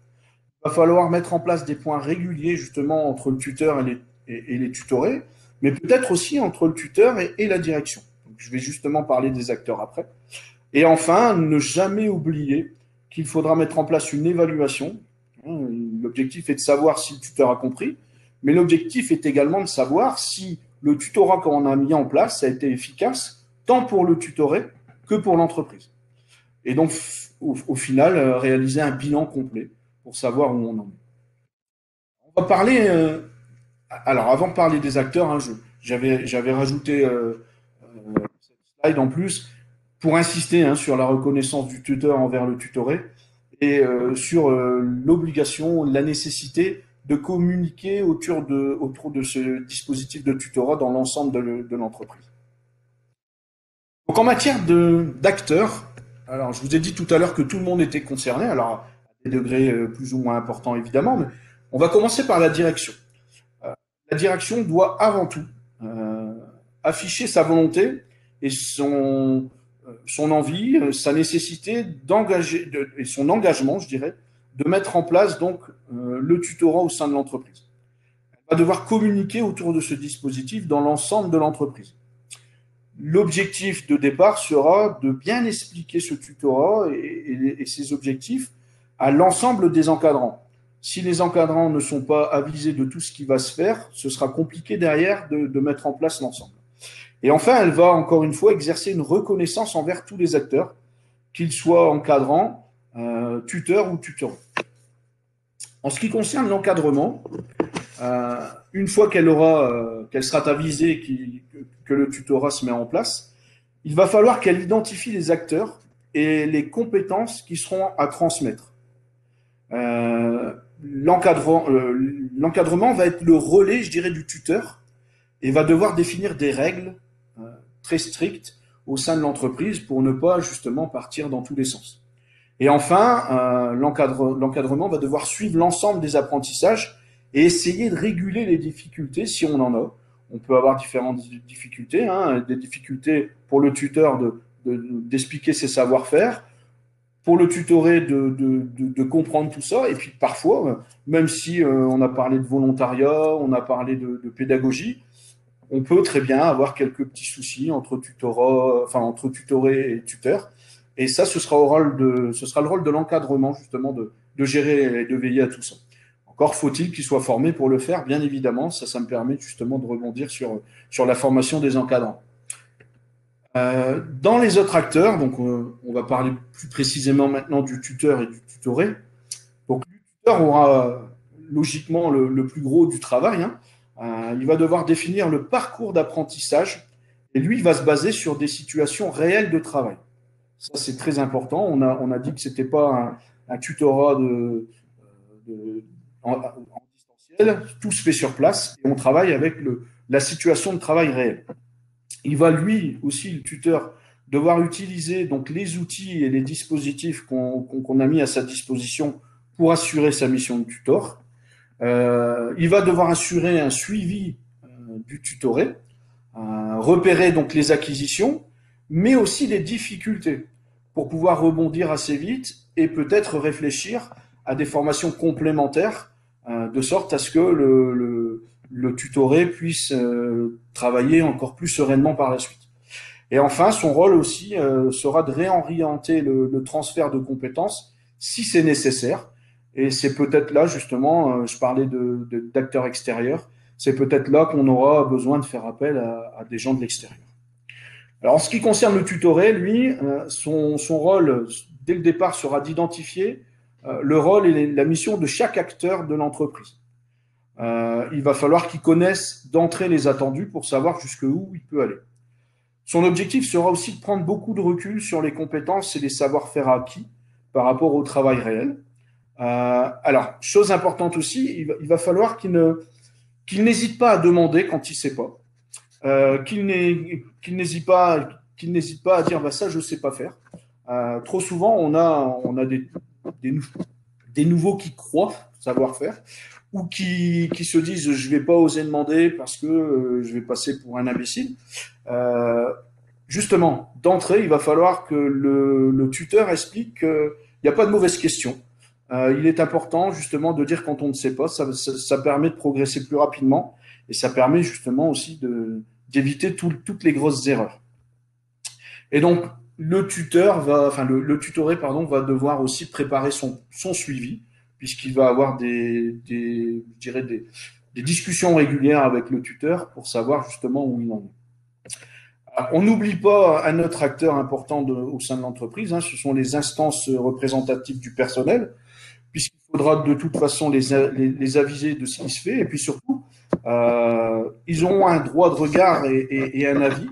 il va falloir mettre en place des points réguliers justement entre le tuteur et les, tutorés, mais peut-être aussi entre le tuteur et, la direction. je vais justement parler des acteurs après. Et enfin, ne jamais oublier qu'il faudra mettre en place une évaluation. L'objectif est de savoir si le tuteur a compris, mais l'objectif est également de savoir si le tutorat qu'on a mis en place a été efficace, tant pour le tutoré que pour l'entreprise. Et donc, au, final, euh, réaliser un bilan complet pour savoir où on en est. On va parler. Euh, alors, avant de parler des acteurs, hein, j'avais rajouté euh, cette slide en plus pour insister hein, sur la reconnaissance du tuteur envers le tutoré et sur l'obligation, la nécessité de communiquer autour de, autour de ce dispositif de tutorat dans l'ensemble de, l'entreprise. Donc en matière d'acteurs, alors je vous ai dit tout à l'heure que tout le monde était concerné. Alors des degrés euh, plus ou moins importants évidemment, mais on va commencer par la direction. Euh, la direction doit avant tout euh, afficher sa volonté et son, son envie, sa nécessité d'engager et son engagement, je dirais, de mettre en place donc le tutorat au sein de l'entreprise. Elle va devoir communiquer autour de ce dispositif dans l'ensemble de l'entreprise. L'objectif de départ sera de bien expliquer ce tutorat et ses objectifs à l'ensemble des encadrants. Si les encadrants ne sont pas avisés de tout ce qui va se faire, ce sera compliqué derrière de, mettre en place l'ensemble. Et enfin, elle va encore une fois exercer une reconnaissance envers tous les acteurs, qu'ils soient encadrants, euh, tuteurs ou tuteurs. En ce qui concerne l'encadrement, euh, une fois qu'elle aura, euh, qu'elle sera avisée que le tutorat se met en place, il va falloir qu'elle identifie les acteurs et les compétences qui seront à transmettre. L'encadrement va être le relais, je dirais, du tuteur et va devoir définir des règles très strictes au sein de l'entreprise pour ne pas justement partir dans tous les sens. Et enfin, euh, l'encadrement va devoir suivre l'ensemble des apprentissages et essayer de réguler les difficultés si on en a. On peut avoir différentes difficultés, hein, des difficultés pour le tuteur d'expliquer de, ses savoir-faire, pour le tutorer de, comprendre tout ça, et puis parfois, même si euh, on a parlé de volontariat, on a parlé de, pédagogie, on peut très bien avoir quelques petits soucis entre entre tutoré et tuteur. Et ça, ce sera, ce sera le rôle de l'encadrement, justement, de, gérer et de veiller à tout ça. Encore faut-il qu'il soit formé pour le faire, bien évidemment. Ça, ça me permet justement de rebondir sur, la formation des encadrants. Euh, dans les autres acteurs, donc on, va parler plus précisément maintenant du tuteur et du tutoré. Donc le tuteur aura logiquement le, plus gros du travail. Hein. Euh, il va devoir définir le parcours d'apprentissage et lui, il va se baser sur des situations réelles de travail. Ça, c'est très important. On a, on a dit que ce n'était pas un, tutorat de, en, distanciel. Tout se fait sur place et on travaille avec le, la situation de travail réelle. Il va, lui aussi, le tuteur, devoir utiliser donc les outils et les dispositifs qu'on a mis à sa disposition pour assurer sa mission de tutor. Euh, il va devoir assurer un suivi euh, du tutoré, euh, repérer donc les acquisitions, mais aussi les difficultés pour pouvoir rebondir assez vite et peut-être réfléchir à des formations complémentaires de sorte à ce que le, tutoré puisse travailler encore plus sereinement par la suite. Et enfin, son rôle aussi sera de réorienter le, transfert de compétences si c'est nécessaire, et c'est peut-être là, justement, euh, je parlais d'acteurs extérieurs, c'est peut-être là qu'on aura besoin de faire appel à, des gens de l'extérieur. Alors, en ce qui concerne le tutoré, lui, euh, son, rôle, dès le départ, sera d'identifier euh, le rôle et la mission de chaque acteur de l'entreprise. il va falloir qu'il connaisse d'entrée les attendus pour savoir jusqu'où il peut aller. Son objectif sera aussi de prendre beaucoup de recul sur les compétences et les savoir-faire acquis par rapport au travail réel. Euh, alors, chose importante aussi, il va, falloir qu'il ne qu'il n'hésite pas à demander quand il sait pas, euh, qu'il n'hésite pas qu'il n'hésite pas à dire bah ça je sais pas faire. Euh, trop souvent on a des, nouveaux qui croient savoir faire ou qui, se disent je vais pas oser demander parce que euh, je vais passer pour un imbécile. Justement, d'entrée, il va falloir que le, tuteur explique qu'il n'y a pas de mauvaise question. Il est important justement de dire quand on ne sait pas, ça, permet de progresser plus rapidement et ça permet justement aussi d'éviter toutes les grosses erreurs. Et donc le tuteur enfin le, tutoré pardon, va devoir aussi préparer son, suivi puisqu'il va avoir des, je dirais des, discussions régulières avec le tuteur pour savoir justement où il en est. on n'oublie pas un autre acteur important au sein de l'entreprise, hein, ce sont les instances représentatives du personnel puisqu'il faudra de toute façon les, les, aviser de ce qui se fait. Et puis surtout, ils auront un droit de regard et, un avis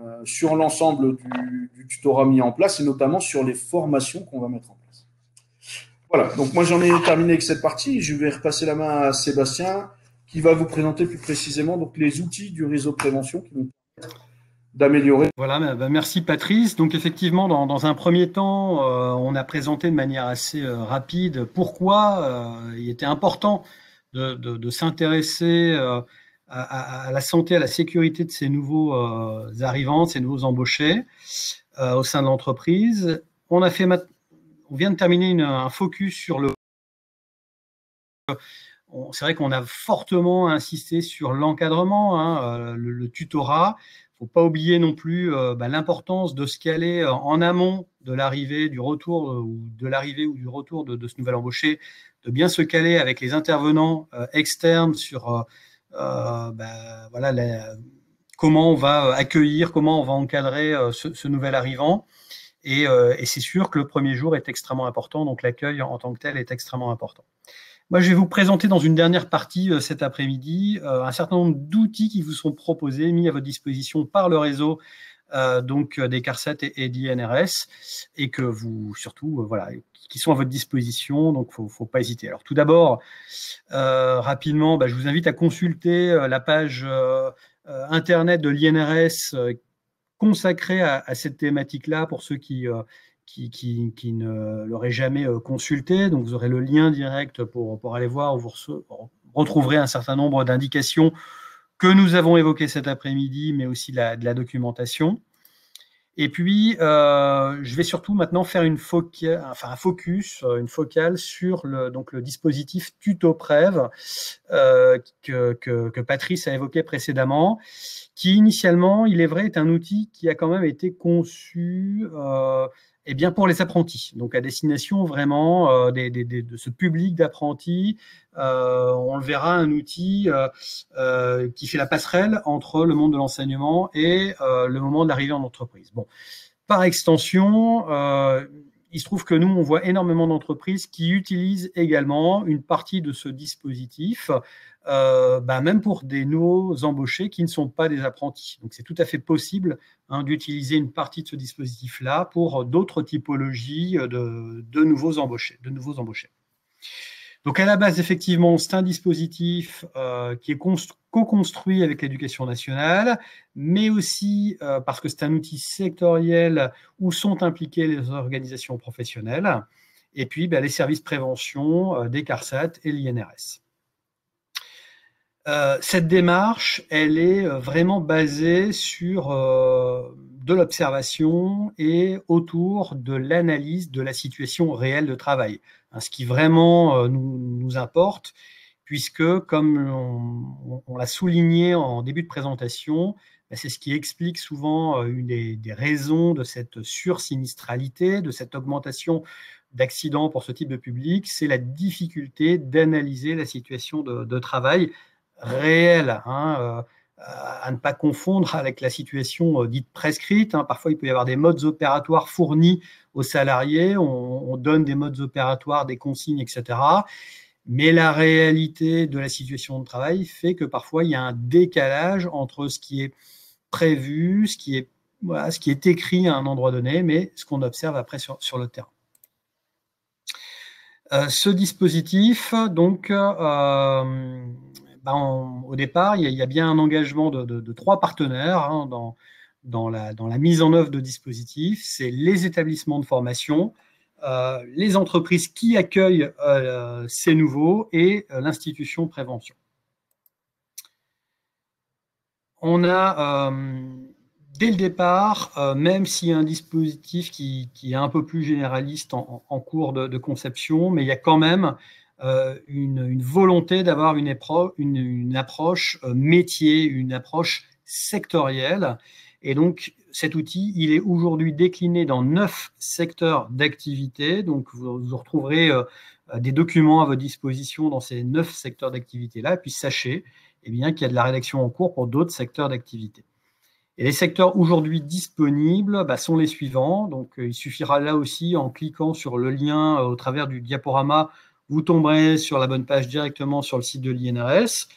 euh, sur l'ensemble du, tutorat mis en place et notamment sur les formations qu'on va mettre en place. Voilà, donc moi j'en ai terminé avec cette partie. Je vais repasser la main à Sébastien qui va vous présenter plus précisément donc, les outils du réseau prévention qui vont d'améliorer. Voilà, bah, merci Patrice. Donc effectivement, dans, un premier temps, euh, on a présenté de manière assez euh, rapide pourquoi euh, il était important de, s'intéresser à, à, la santé, à la sécurité de ces nouveaux arrivants, de ces nouveaux embauchés au sein de l'entreprise. On on vient de terminer un focus sur le c'est vrai qu'on a fortement insisté sur l'encadrement, hein, le, tutorat faut pas oublier non plus euh, bah, l'importance de se caler euh, en amont de l'arrivée, du retour euh, ou de l'arrivée ou du retour de, ce nouvel embauché, de bien se caler avec les intervenants externes sur bah, voilà, comment on va accueillir, comment on va encadrer ce, nouvel arrivant. Et, c'est sûr que le premier jour est extrêmement important, donc l'accueil en tant que tel est extrêmement important. Moi, je vais vous présenter dans une dernière partie cet après-midi un certain nombre d'outils qui vous sont proposés, mis à votre disposition par le réseau euh, donc des CARSAT et, et d'INRS, et que vous, surtout, voilà, qui sont à votre disposition, donc ne faut, pas hésiter. Alors tout d'abord, euh, rapidement, bah, je vous invite à consulter euh, la page euh, internet de l'INRS consacrée à, cette thématique-là pour ceux qui, qui, qui, ne l'auraient jamais consulté. Donc vous aurez le lien direct pour, pour aller voir où vous retrouverez un certain nombre d'indications que nous avons évoquées cet après-midi, mais aussi de la documentation. Et puis, euh, je vais surtout maintenant faire une enfin, un focus, euh, une focale sur le, donc le dispositif TutoPrev euh, que, que, que, Patrice a évoqué précédemment, qui initialement, il est vrai, est un outil qui a quand même été conçu euh, eh bien pour les apprentis, donc à destination vraiment euh, de ce public d'apprentis. Euh, on le verra, un outil euh, qui fait la passerelle entre le monde de l'enseignement et le moment de l'arrivée en entreprise. Bon, par extension, il se trouve que nous, on voit énormément d'entreprises qui utilisent également une partie de ce dispositif euh, bah, même pour des nouveaux embauchés qui ne sont pas des apprentis. Donc c'est tout à fait possible hein, d'utiliser une partie de ce dispositif-là pour d'autres typologies de, de, nouveaux embauchés, de nouveaux embauchés. Donc à la base, effectivement, c'est un dispositif euh, qui est co-construit avec l'éducation nationale, mais aussi euh, parce que c'est un outil sectoriel où sont impliquées les organisations professionnelles, et puis bah, les services prévention des CARSAT et l'INRS. Euh, cette démarche, elle est euh, vraiment basée sur euh, de l'observation et autour de l'analyse de la situation réelle de travail. Hein, ce qui vraiment nous, importe, puisque, comme on, l'a souligné en début de présentation, ben, c'est ce qui explique souvent une des, raisons de cette sursinistralité, de cette augmentation d'accidents pour ce type de public, c'est la difficulté d'analyser la situation de travail réel, hein, euh, à ne pas confondre avec la situation euh, dite prescrite. Hein. Parfois, il peut y avoir des modes opératoires fournis aux salariés, on, donne des modes opératoires, des consignes, etc. Mais la réalité de la situation de travail fait que parfois, il y a un décalage entre ce qui est prévu, ce qui est, écrit à un endroit donné, mais ce qu'on observe après sur, le terrain. Euh, ce dispositif, donc, bah, au départ, il y, a, bien un engagement de, trois partenaires hein, dans, la, mise en œuvre de dispositifs. C'est les établissements de formation, euh, les entreprises qui accueillent euh, ces nouveaux et euh, l'institution prévention. On a, dès le départ, même s'il y a un dispositif qui, est un peu plus généraliste en, cours de, de, conception, mais il y a quand même euh, une, volonté d'avoir une, approche euh, métier, une approche sectorielle. Et donc, cet outil, il est aujourd'hui décliné dans neuf secteurs d'activité. Donc, vous, retrouverez euh, des documents à votre disposition dans ces neuf secteurs d'activité-là. Et puis, sachez eh qu'il y a de la rédaction en cours pour d'autres secteurs d'activité. Et les secteurs aujourd'hui disponibles bah, sont les suivants. Donc, il suffira là aussi, en cliquant sur le lien au travers du diaporama, vous tomberez sur la bonne page directement sur le site de l'INRS.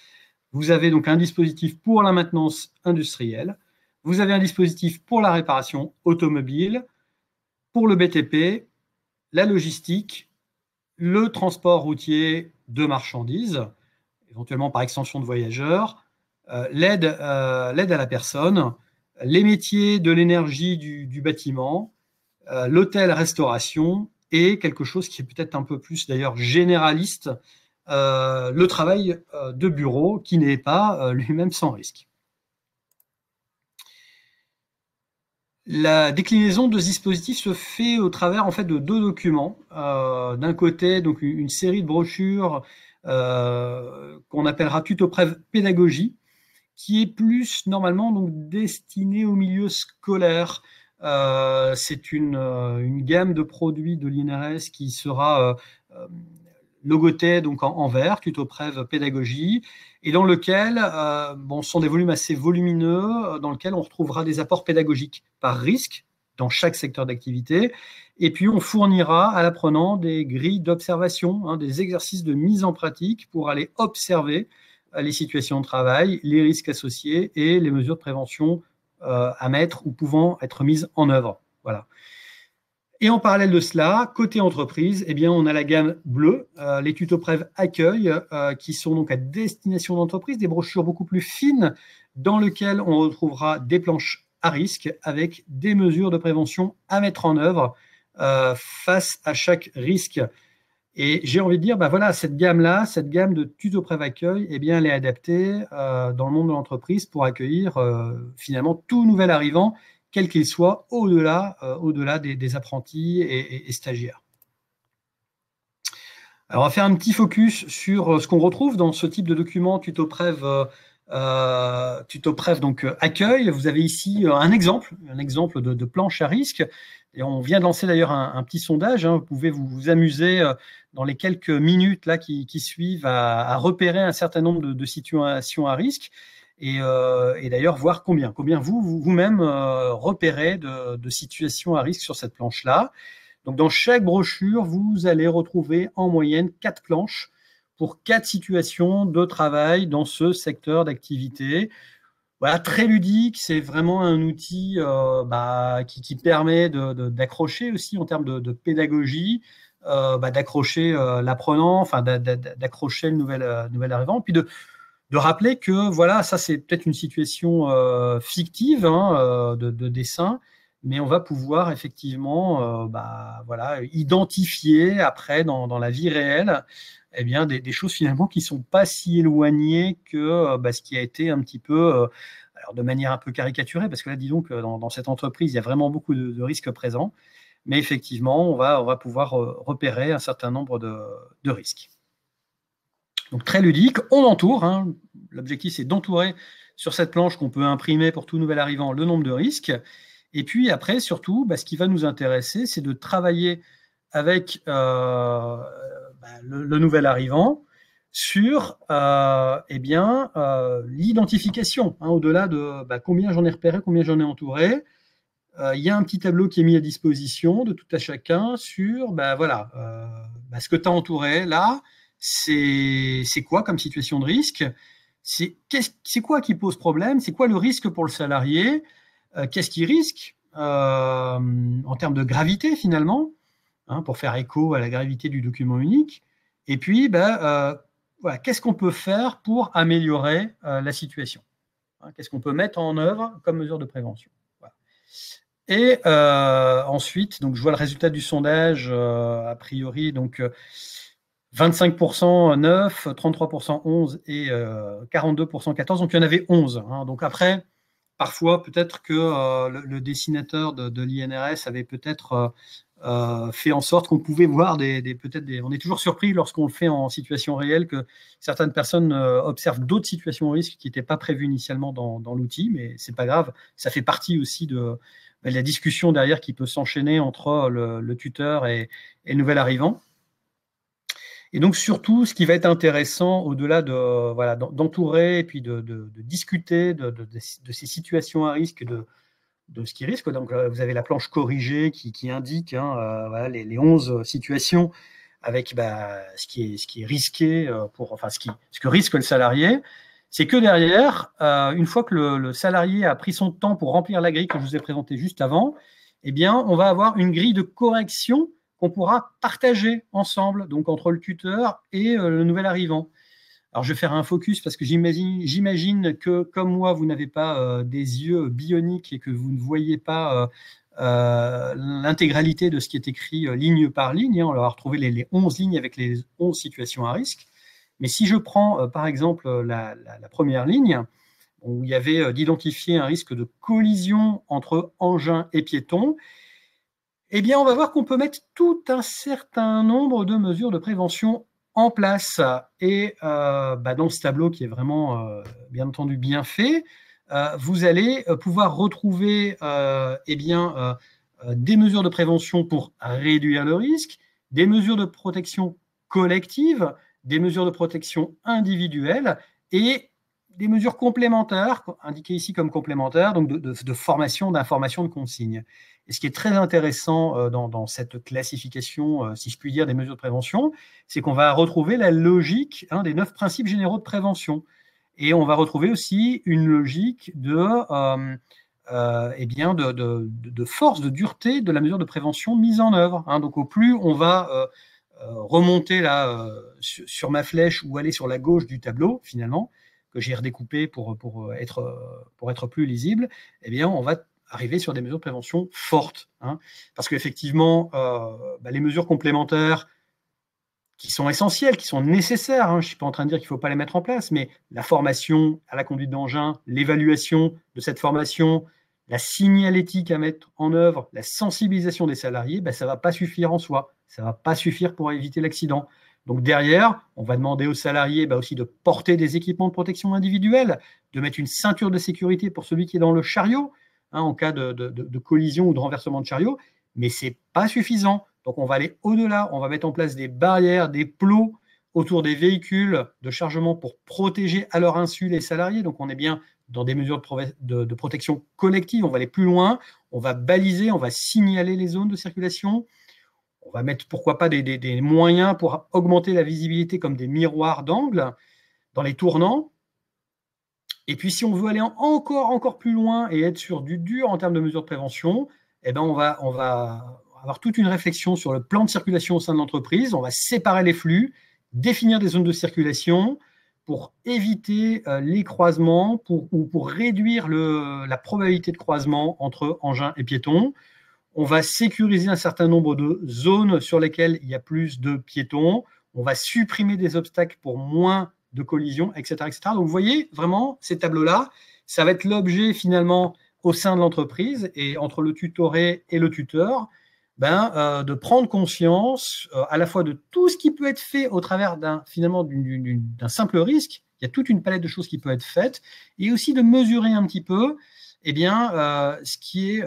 Vous avez donc un dispositif pour la maintenance industrielle. Vous avez un dispositif pour la réparation automobile, pour le BTP, la logistique, le transport routier de marchandises, éventuellement par extension de voyageurs, euh, euh, l'aide à la personne, les métiers de l'énergie du, bâtiment, euh, l'hôtel-restauration et quelque chose qui est peut-être un peu plus d'ailleurs généraliste, euh, le travail euh, de bureau qui n'est pas euh, lui-même sans risque. La déclinaison de ce dispositif se fait au travers en fait de deux documents. D'un côté, donc une série de brochures qu'on appellera tutoprev pédagogie, qui est plus normalement donc destinée au milieu scolaire, euh, c'est une, euh, une, gamme de produits de l'INRS qui sera euh, logoté donc en, vert, tutoprev pédagogie, et dans lequel bon, ce sont des volumes assez volumineux, dans lequel on retrouvera des apports pédagogiques par risque dans chaque secteur d'activité. Et puis, on fournira à l'apprenant des grilles d'observation, hein, des exercices de mise en pratique pour aller observer les situations de travail, les risques associés et les mesures de prévention euh, à mettre ou pouvant être mises en œuvre. Voilà. Et en parallèle de cela, côté entreprise, eh bien, on a la gamme bleue, euh, les tutos Prév accueil, euh, qui sont donc à destination d'entreprise, des brochures beaucoup plus fines, dans lesquelles on retrouvera des planches à risque avec des mesures de prévention à mettre en œuvre face à chaque risque. Et j'ai envie de dire, bah voilà, cette gamme-là, cette gamme de tuto prév accueil, eh bien, elle est adaptée euh, dans le monde de l'entreprise pour accueillir euh, finalement tout nouvel arrivant, quel qu'il soit, au-delà euh, au-delà des, apprentis et, stagiaires. Alors, on va faire un petit focus sur ce qu'on retrouve dans ce type de document tuto prév, tuto prév donc accueil. Vous avez ici un exemple, un exemple de, planche à risque. Et on vient de lancer d'ailleurs un, petit sondage. Hein. Vous pouvez vous, amuser euh, dans les quelques minutes là qui, suivent à, repérer un certain nombre de, situations à risque. Euh, et, d'ailleurs voir combien, combien vous vous-même euh, repérez de, situations à risque sur cette planche-là. Donc dans chaque brochure, vous allez retrouver en moyenne quatre planches pour quatre situations de travail dans ce secteur d'activité voilà, très ludique. C'est vraiment un outil euh, bah, qui, permet d'accrocher aussi en termes de, pédagogie, euh, bah, d'accrocher euh, l'apprenant, enfin d'accrocher le nouvel, arrivant, puis de, de rappeler que voilà, ça c'est peut-être une situation fictive hein, de, dessin, mais on va pouvoir effectivement bah, voilà, identifier après dans la vie réelle eh bien, des, choses finalement qui sont pas si éloignées que euh, bah, ce qui a été un petit peu, euh, alors de manière un peu caricaturée, parce que là, dis donc, euh, dans, cette entreprise, il y a vraiment beaucoup de, risques présents, mais effectivement, on va, on va pouvoir repérer un certain nombre de, risques. Donc très ludique, on entoure. Hein. L'objectif, c'est d'entourer sur cette planche qu'on peut imprimer pour tout nouvel arrivant le nombre de risques. Et puis après, surtout, bah, ce qui va nous intéresser, c'est de travailler avec bah, le, nouvel arrivant sur euh, eh bien euh, l'identification, hein, au-delà de bah, combien j'en ai repéré, combien j'en ai entouré. Euh, il y a un petit tableau qui est mis à disposition de tout à chacun sur bah, voilà, ce que tu as entouré là, c'est quoi comme situation de risque? C'est quoi qui pose problème? C'est quoi le risque pour le salarié? Qu'est-ce qui risque? En termes de gravité finalement Hein, pour faire écho à la gravité du document unique. Et puis, ben, euh, qu'est-ce qu'on peut faire pour améliorer euh, la situation hein, Qu'est-ce qu'on peut mettre en œuvre comme mesure de prévention? Et euh, ensuite, donc, je vois le résultat du sondage, a priori, donc 25% 9, 33% 11 et 42% 14. Donc, il y en avait 11. Hein. donc après, parfois, peut-être que le, dessinateur de, de l'INRS avait peut-être euh, fait en sorte qu'on pouvait voir des, peut-être des. On est toujours surpris lorsqu'on le fait en situation réelle que certaines personnes euh, observent d'autres situations au risque qui n'étaient pas prévues initialement dans, l'outil, mais c'est pas grave. Ça fait partie aussi de, ben, la discussion derrière qui peut s'enchaîner entre le, tuteur et, le nouvel arrivant. Et donc surtout, ce qui va être intéressant au-delà de voilà d'entourer et puis de, discuter de, ces situations à risque de de ce qui risque. Donc, euh, vous avez la planche corrigée qui, indique hein, euh, les, 11 situations avec bah, ce, qui est, ce qui est risqué, euh, pour, enfin, ce, qui, ce que risque le salarié. C'est que derrière, une fois que le, salarié a pris son temps pour remplir la grille que je vous ai présentée juste avant, eh bien, on va avoir une grille de correction qu'on pourra partager ensemble, donc entre le tuteur et le nouvel arrivant. Alors, je vais faire un focus parce que j'imagine que, comme moi, vous n'avez pas euh, des yeux bioniques et que vous ne voyez pas euh, euh, l'intégralité de ce qui est écrit ligne par ligne. Hein. on va retrouver les, les, 11 lignes avec les 11 situations à risque. Mais si je prends, par exemple, la, première ligne, où il y avait d'identifier un risque de collision entre engin et piéton, eh bien, on va voir qu'on peut mettre tout un certain nombre de mesures de prévention en place. Et euh, bah, dans ce tableau qui est vraiment, euh, bien entendu, bien fait, euh, vous allez pouvoir retrouver eh bien, des mesures de prévention pour réduire le risque, des mesures de protection collectives, des mesures de protection individuelles et des mesures complémentaires, indiquées ici comme complémentaires, donc de, formation, d'information, de consignes. Et ce qui est très intéressant euh, dans, cette classification, euh, si je puis dire, des mesures de prévention, c'est qu'on va retrouver la logique hein, des neuf principes généraux de prévention. Et on va retrouver aussi une logique de, euh, eh bien de, force, de dureté de la mesure de prévention mise en œuvre. Hein. Donc au plus on va remonter là sur, ma flèche ou aller sur la gauche du tableau, finalement, que j'ai redécoupé pour, pour, être, pour être plus lisible, eh bien, on va arriver sur des mesures de prévention fortes. Hein. parce qu'effectivement, euh, bah, les mesures complémentaires qui sont essentielles, qui sont nécessaires, hein, je ne suis pas en train de dire qu'il ne faut pas les mettre en place, mais la formation à la conduite d'engin, l'évaluation de cette formation, la signalétique à mettre en œuvre, la sensibilisation des salariés, bah, ça ne va pas suffire en soi. Ça ne va pas suffire pour éviter l'accident. Donc derrière, on va demander aux salariés bah, aussi de porter des équipements de protection individuelle, de mettre une ceinture de sécurité pour celui qui est dans le chariot, hein, en cas de, collision ou de renversement de chariot, mais ce n'est pas suffisant. Donc on va aller au-delà, on va mettre en place des barrières, des plots autour des véhicules de chargement pour protéger à leur insu les salariés. Donc on est bien dans des mesures de, de protection collective, on va aller plus loin, on va baliser, on va signaler les zones de circulation, on va mettre pourquoi pas des, moyens pour augmenter la visibilité comme des miroirs d'angle dans les tournants. Et puis si on veut aller encore, encore plus loin et être sur du dur en termes de mesures de prévention, eh ben on, va, on va avoir toute une réflexion sur le plan de circulation au sein de l'entreprise. On va séparer les flux, définir des zones de circulation pour éviter euh, les croisements pour, ou pour réduire la probabilité de croisement entre engins et piétons on va sécuriser un certain nombre de zones sur lesquelles il y a plus de piétons, on va supprimer des obstacles pour moins de collisions, etc. etc. Donc vous voyez vraiment ces tableaux-là, ça va être l'objet finalement au sein de l'entreprise et entre le tutoré et le tuteur, ben, euh, de prendre conscience euh, à la fois de tout ce qui peut être fait au travers d'un finalement d'un simple risque. Il y a toute une palette de choses qui peut être faite et aussi de mesurer un petit peu, eh bien, euh, ce qui est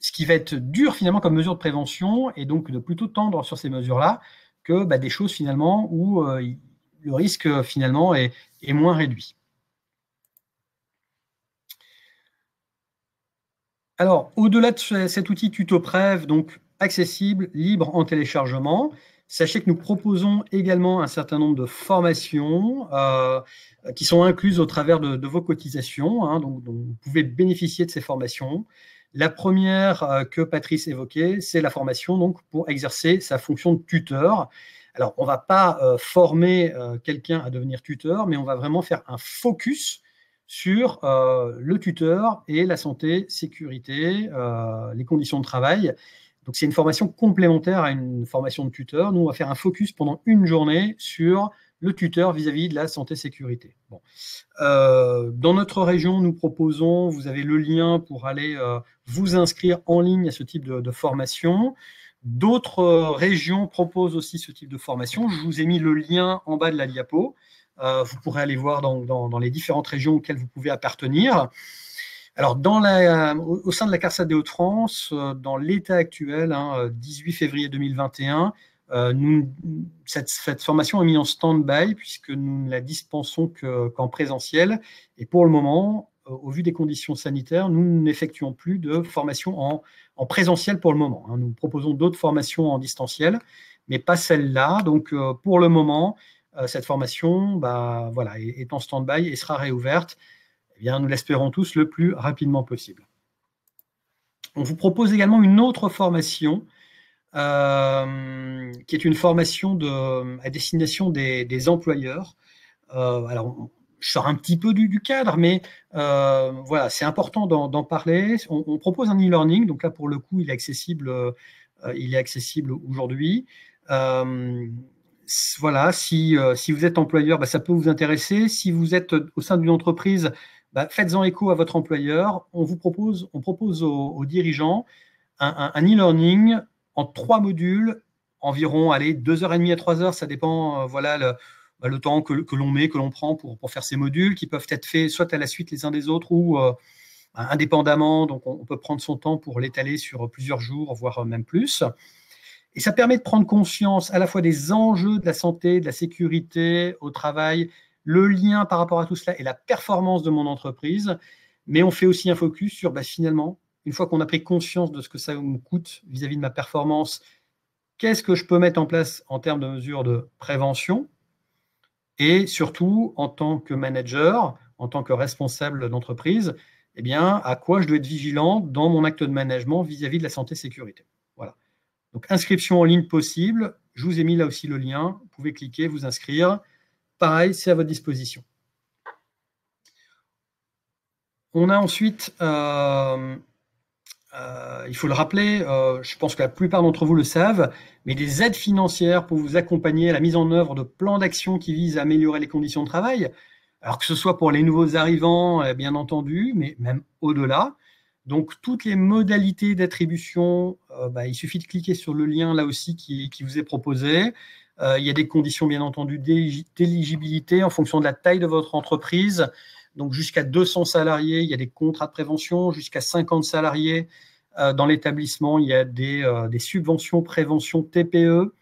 ce qui va être dur finalement comme mesure de prévention et donc de plutôt tendre sur ces mesures-là que bah, des choses finalement où euh, le risque finalement est, moins réduit. Alors, au-delà de cet outil TutoPrev, donc accessible, libre en téléchargement, sachez que nous proposons également un certain nombre de formations euh, qui sont incluses au travers de, vos cotisations, hein, donc, donc, vous pouvez bénéficier de ces formations. La première euh, que Patrice évoquait, c'est la formation donc pour exercer sa fonction de tuteur. Alors, on ne va pas euh, former euh, quelqu'un à devenir tuteur, mais on va vraiment faire un focus sur le tuteur et la santé, sécurité, les conditions de travail. Donc, c'est une formation complémentaire à une formation de tuteur. Nous, on va faire un focus pendant une journée sur le tuteur vis-à-vis de la santé-sécurité. Bon. Euh, dans notre région, nous proposons, vous avez le lien pour aller euh, vous inscrire en ligne à ce type de, formation. D'autres euh, régions proposent aussi ce type de formation. Je vous ai mis le lien en bas de la diapo. vous pourrez aller voir dans, les différentes régions auxquelles vous pouvez appartenir. Alors, dans la, au, sein de la CARSAT des Hauts-de-France, dans l'état actuel, 18 hein, février 2021, euh, nous, cette, formation est mise en stand-by puisque nous ne la dispensons qu'en présentiel. Et pour le moment, euh, au vu des conditions sanitaires, nous n'effectuons plus de formation en, présentiel pour le moment. Hein. Nous proposons d'autres formations en distanciel, mais pas celle-là. Donc, euh, pour le moment, cette formation bah, est, en stand-by et sera réouverte. Eh bien, nous l'espérons tous le plus rapidement possible. On vous propose également une autre formation euh, qui est une formation à destination des, employeurs. Euh, alors, je sors un petit peu du, cadre, mais euh, voilà, c'est important d'en parler. On, propose un e-learning, donc là pour le coup, il est accessible, il accessible aujourd'hui. voilà, si, si vous êtes employeur, bah, ça peut vous intéresser. Si vous êtes au sein d'une entreprise, bah, faites-en écho à votre employeur. On vous propose, on propose aux, dirigeants un e-learning en trois modules, environ allez, deux heures et demie à trois heures, ça dépend, euh, voilà, le, bah, temps que, l'on met, que l'on prend pour, faire ces modules, qui peuvent être faits soit à la suite les uns des autres ou euh, indépendamment. Donc, on, peut prendre son temps pour l'étaler sur plusieurs jours, voire même plus. Et ça permet de prendre conscience à la fois des enjeux de la santé, de la sécurité au travail, le lien par rapport à tout cela et la performance de mon entreprise. Mais on fait aussi un focus sur bah, finalement, une fois qu'on a pris conscience de ce que ça me coûte vis-à-vis de ma performance, qu'est-ce que je peux mettre en place en termes de mesures de prévention? Et surtout en tant que manager, en tant que responsable d'entreprise, eh bien, à quoi je dois être vigilant dans mon acte de management vis-à-vis de la santé sécurité? Voilà. Donc, inscription en ligne possible. Je vous ai mis là aussi le lien. Vous pouvez cliquer, vous inscrire. Pareil, c'est à votre disposition. On a ensuite, euh, euh, il faut le rappeler, euh, je pense que la plupart d'entre vous le savent, mais des aides financières pour vous accompagner à la mise en œuvre de plans d'action qui visent à améliorer les conditions de travail, alors que ce soit pour les nouveaux arrivants, eh bien entendu, mais même au-delà. Donc, toutes les modalités d'attribution, euh, bah, il suffit de cliquer sur le lien là aussi qui, vous est proposé. Euh, il y a des conditions, bien entendu, d'éligibilité en fonction de la taille de votre entreprise. Donc, jusqu'à 200 salariés, il y a des contrats de prévention. Jusqu'à 50 salariés euh, dans l'établissement, il y a des, des subventions prévention TPE.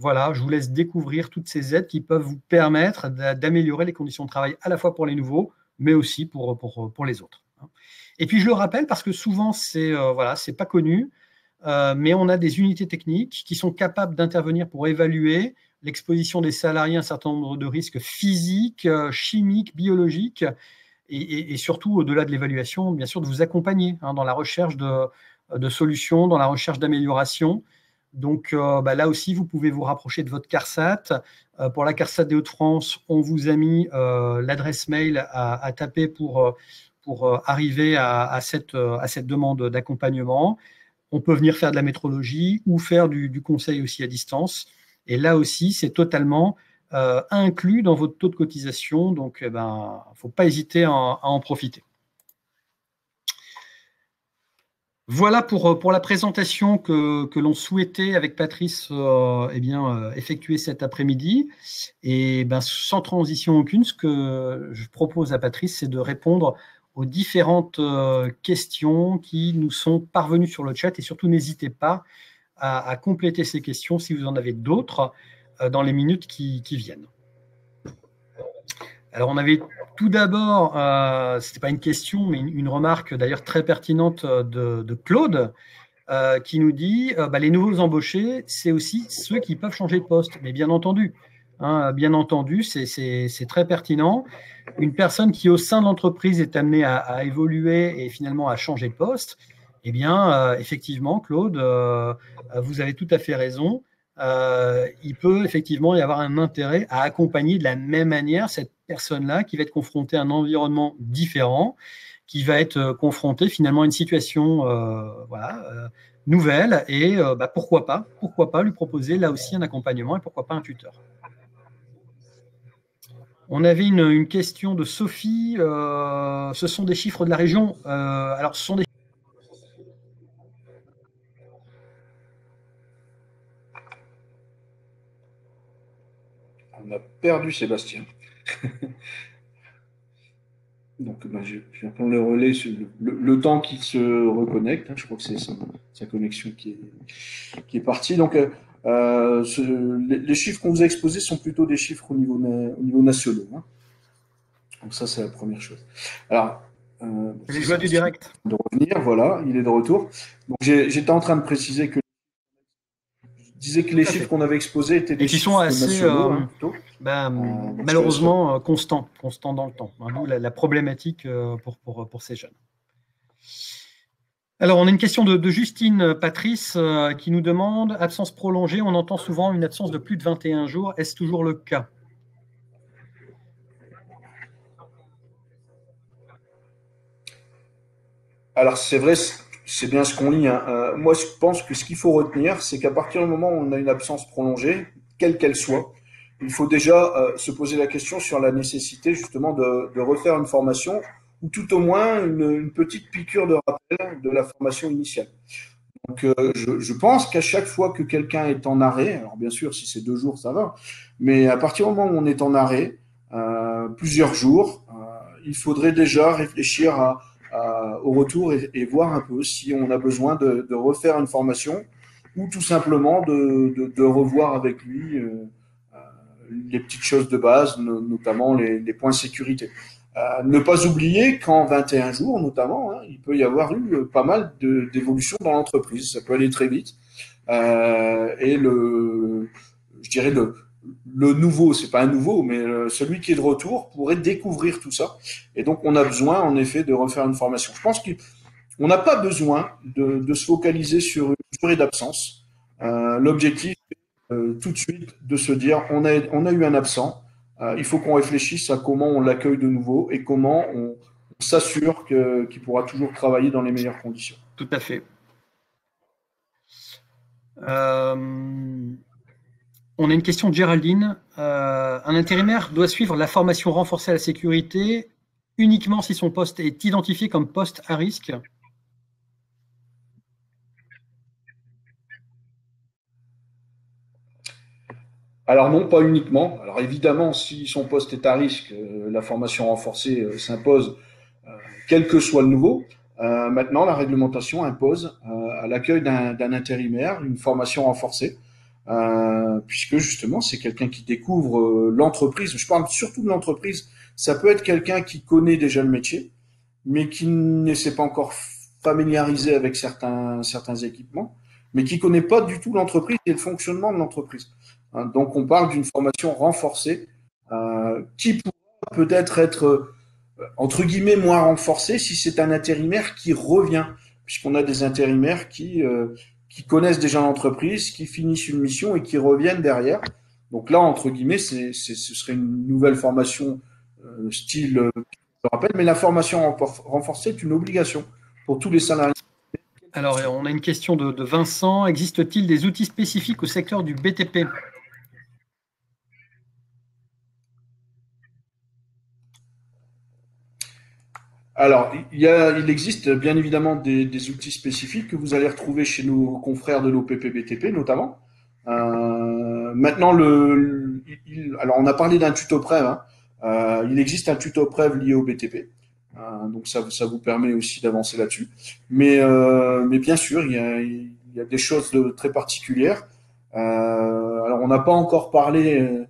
Voilà, je vous laisse découvrir toutes ces aides qui peuvent vous permettre d'améliorer les conditions de travail à la fois pour les nouveaux, mais aussi pour, les autres. Et puis je le rappelle parce que souvent c'est euh, voilà, pas connu, euh, mais on a des unités techniques qui sont capables d'intervenir pour évaluer l'exposition des salariés à un certain nombre de risques physiques, euh, chimiques, biologiques, et, surtout au-delà de l'évaluation, bien sûr, de vous accompagner hein, dans la recherche de, solutions, dans la recherche d'amélioration. Donc euh, bah, là aussi, vous pouvez vous rapprocher de votre CARSAT. Euh, pour la CARSAT des Hauts-de-France, on vous a mis l'adresse mail à, taper pour, pour arriver à, cette, à, cette, demande d'accompagnement. On peut venir faire de la métrologie ou faire du, conseil aussi à distance. Et là aussi, c'est totalement inclus dans votre taux de cotisation. Donc, il eh ben, ne faut pas hésiter à en profiter. Voilà pour, euh, pour la présentation que, que l'on souhaitait avec Patrice euh, eh bien, euh, effectuer cet après-midi. Et ben, sans transition aucune, ce que je propose à Patrice, c'est de répondre aux différentes questions qui nous sont parvenues sur le chat. Et surtout, n'hésitez pas à, compléter ces questions si vous en avez d'autres dans les minutes qui, viennent. Alors, on avait tout d'abord, euh, ce n'était pas une question, mais une, remarque d'ailleurs très pertinente de, Claude, euh, qui nous dit euh, bah, les nouveaux embauchés, c'est aussi ceux qui peuvent changer de poste. Mais bien entendu, hein, bien entendu, c'est très pertinent. Une personne qui, au sein de l'entreprise, est amenée à, évoluer et finalement à changer de poste, eh bien, effectivement, Claude, vous avez tout à fait raison. il peut effectivement y avoir un intérêt à accompagner de la même manière cette personne-là qui va être confrontée à un environnement différent, qui va être euh, confrontée finalement à une situation euh, euh, nouvelle. Et bah, pourquoi pas Pourquoi pas lui proposer là aussi un accompagnement et pourquoi pas un tuteur on avait une, question de Sophie. ce sont des chiffres de la région. alors, ce sont des On a perdu Sébastien. Donc, bah, je, vais prendre le relais sur le, temps qu'il se reconnecte. Hein. je crois que c'est sa, connexion qui est, qui est partie. Donc, euh, euh, les, chiffres qu'on vous a exposés sont plutôt des chiffres au niveau, au niveau national. Hein. Donc, ça, c'est la première chose. Alors, euh, les du direct. De revenir, voilà, il est de retour. Donc, j'étais en train de préciser que disais que les chiffres qu'on avait exposés étaient des et qui sont assez, euh, hein, ben, euh, malheureusement, euh, constants, constants dans le temps. Hein, d'où la, problématique pour, pour, pour, ces jeunes. Alors, on a une question de, de Justine Patrice qui nous demande absence prolongée. On entend souvent une absence de plus de 21 jours. Est-ce toujours le cas? Alors, c'est vrai, c'est bien ce qu'on lit. Hein. Euh, moi, je pense que ce qu'il faut retenir, c'est qu'à partir du moment où on a une absence prolongée, quelle qu'elle soit, il faut déjà euh, se poser la question sur la nécessité justement de, refaire une formation ou tout au moins une, petite piqûre de rappel de la formation initiale. Donc, euh, je, pense qu'à chaque fois que quelqu'un est en arrêt, alors bien sûr, si c'est deux jours, ça va, mais à partir du moment où on est en arrêt, plusieurs jours, il faudrait déjà réfléchir à au retour et, voir un peu si on a besoin de, refaire une formation ou tout simplement de, revoir avec lui euh, euh, les petites choses de base, notamment les, points sécurité. ne pas oublier qu'en 21 jours, notamment, hein, il peut y avoir eu pas mal d'évolutions dans l'entreprise. Ça peut aller très vite. et le, je dirais le, le nouveau, c'est pas un nouveau, mais celui qui est de retour pourrait découvrir tout ça. Et donc, on a besoin, en effet, de refaire une formation. Je pense qu'on n'a pas besoin de, se focaliser sur une durée d'absence. Euh, l'objectif, euh, tout de suite, de se dire, on a, eu un absent. Euh, il faut qu'on réfléchisse à comment on l'accueille de nouveau et comment on, s'assure qu'il pourra toujours travailler dans les meilleures conditions. Tout à fait. On a une question de Géraldine. Euh, un intérimaire doit suivre la formation renforcée à la sécurité uniquement si son poste est identifié comme poste à risque Alors non, pas uniquement. Alors évidemment, si son poste est à risque, euh, la formation renforcée euh, s'impose, quel que soit le nouveau. maintenant, la réglementation impose à l'accueil d'un intérimaire une formation renforcée euh, puisque justement c'est quelqu'un qui découvre euh, l'entreprise. Je parle surtout de l'entreprise. Ça peut être quelqu'un qui connaît déjà le métier, mais qui ne s'est pas encore familiarisé avec certains certains équipements, mais qui connaît pas du tout l'entreprise et le fonctionnement de l'entreprise. Hein, donc on parle d'une formation renforcée euh, qui pourrait peut-être être, être entre guillemets moins renforcée si c'est un intérimaire qui revient, puisqu'on a des intérimaires qui qui connaissent déjà l'entreprise, qui finissent une mission et qui reviennent derrière. Donc là, entre guillemets, ce serait une nouvelle formation euh, style, euh, je rappelle, mais la formation renforcée est une obligation pour tous les salariés. Alors, on a une question de, de Vincent. Existe-t-il des outils spécifiques au secteur du BTP Alors, il, existe bien évidemment des, outils spécifiques que vous allez retrouver chez nos confrères de l'OPPBTP notamment. Euh, maintenant, alors on a parlé d'un tuto Prev. Hein. Euh, il existe un tuto Prev lié au BTP. Euh, donc ça, vous permet aussi d'avancer là-dessus. Mais, bien sûr, il y, a, des choses très particulières. alors on n'a pas encore parlé,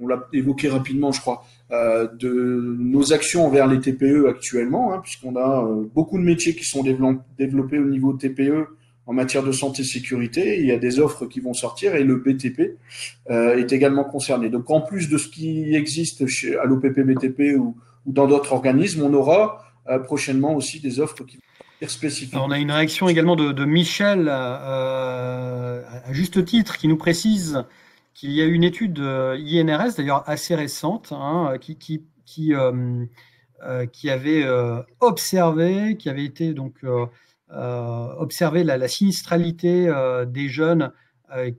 on l'a évoqué rapidement, je crois, de nos actions envers les TPE actuellement, hein, puisqu'on a euh, beaucoup de métiers qui sont développés au niveau TPE en matière de santé sécurité. Il y a des offres qui vont sortir et le BTP euh, est également concerné. Donc en plus de ce qui existe chez, à l'OPP BTP ou, dans d'autres organismes, on aura prochainement aussi des offres qui vont sortir spécifiques. on a une réaction également de, Michel à juste titre qui nous précise qu'il y a une étude INRS, d'ailleurs assez récente, hein, qui, qui, qui, euh, euh, qui, avait euh, observé, qui avait été donc observé la, sinistralité des jeunes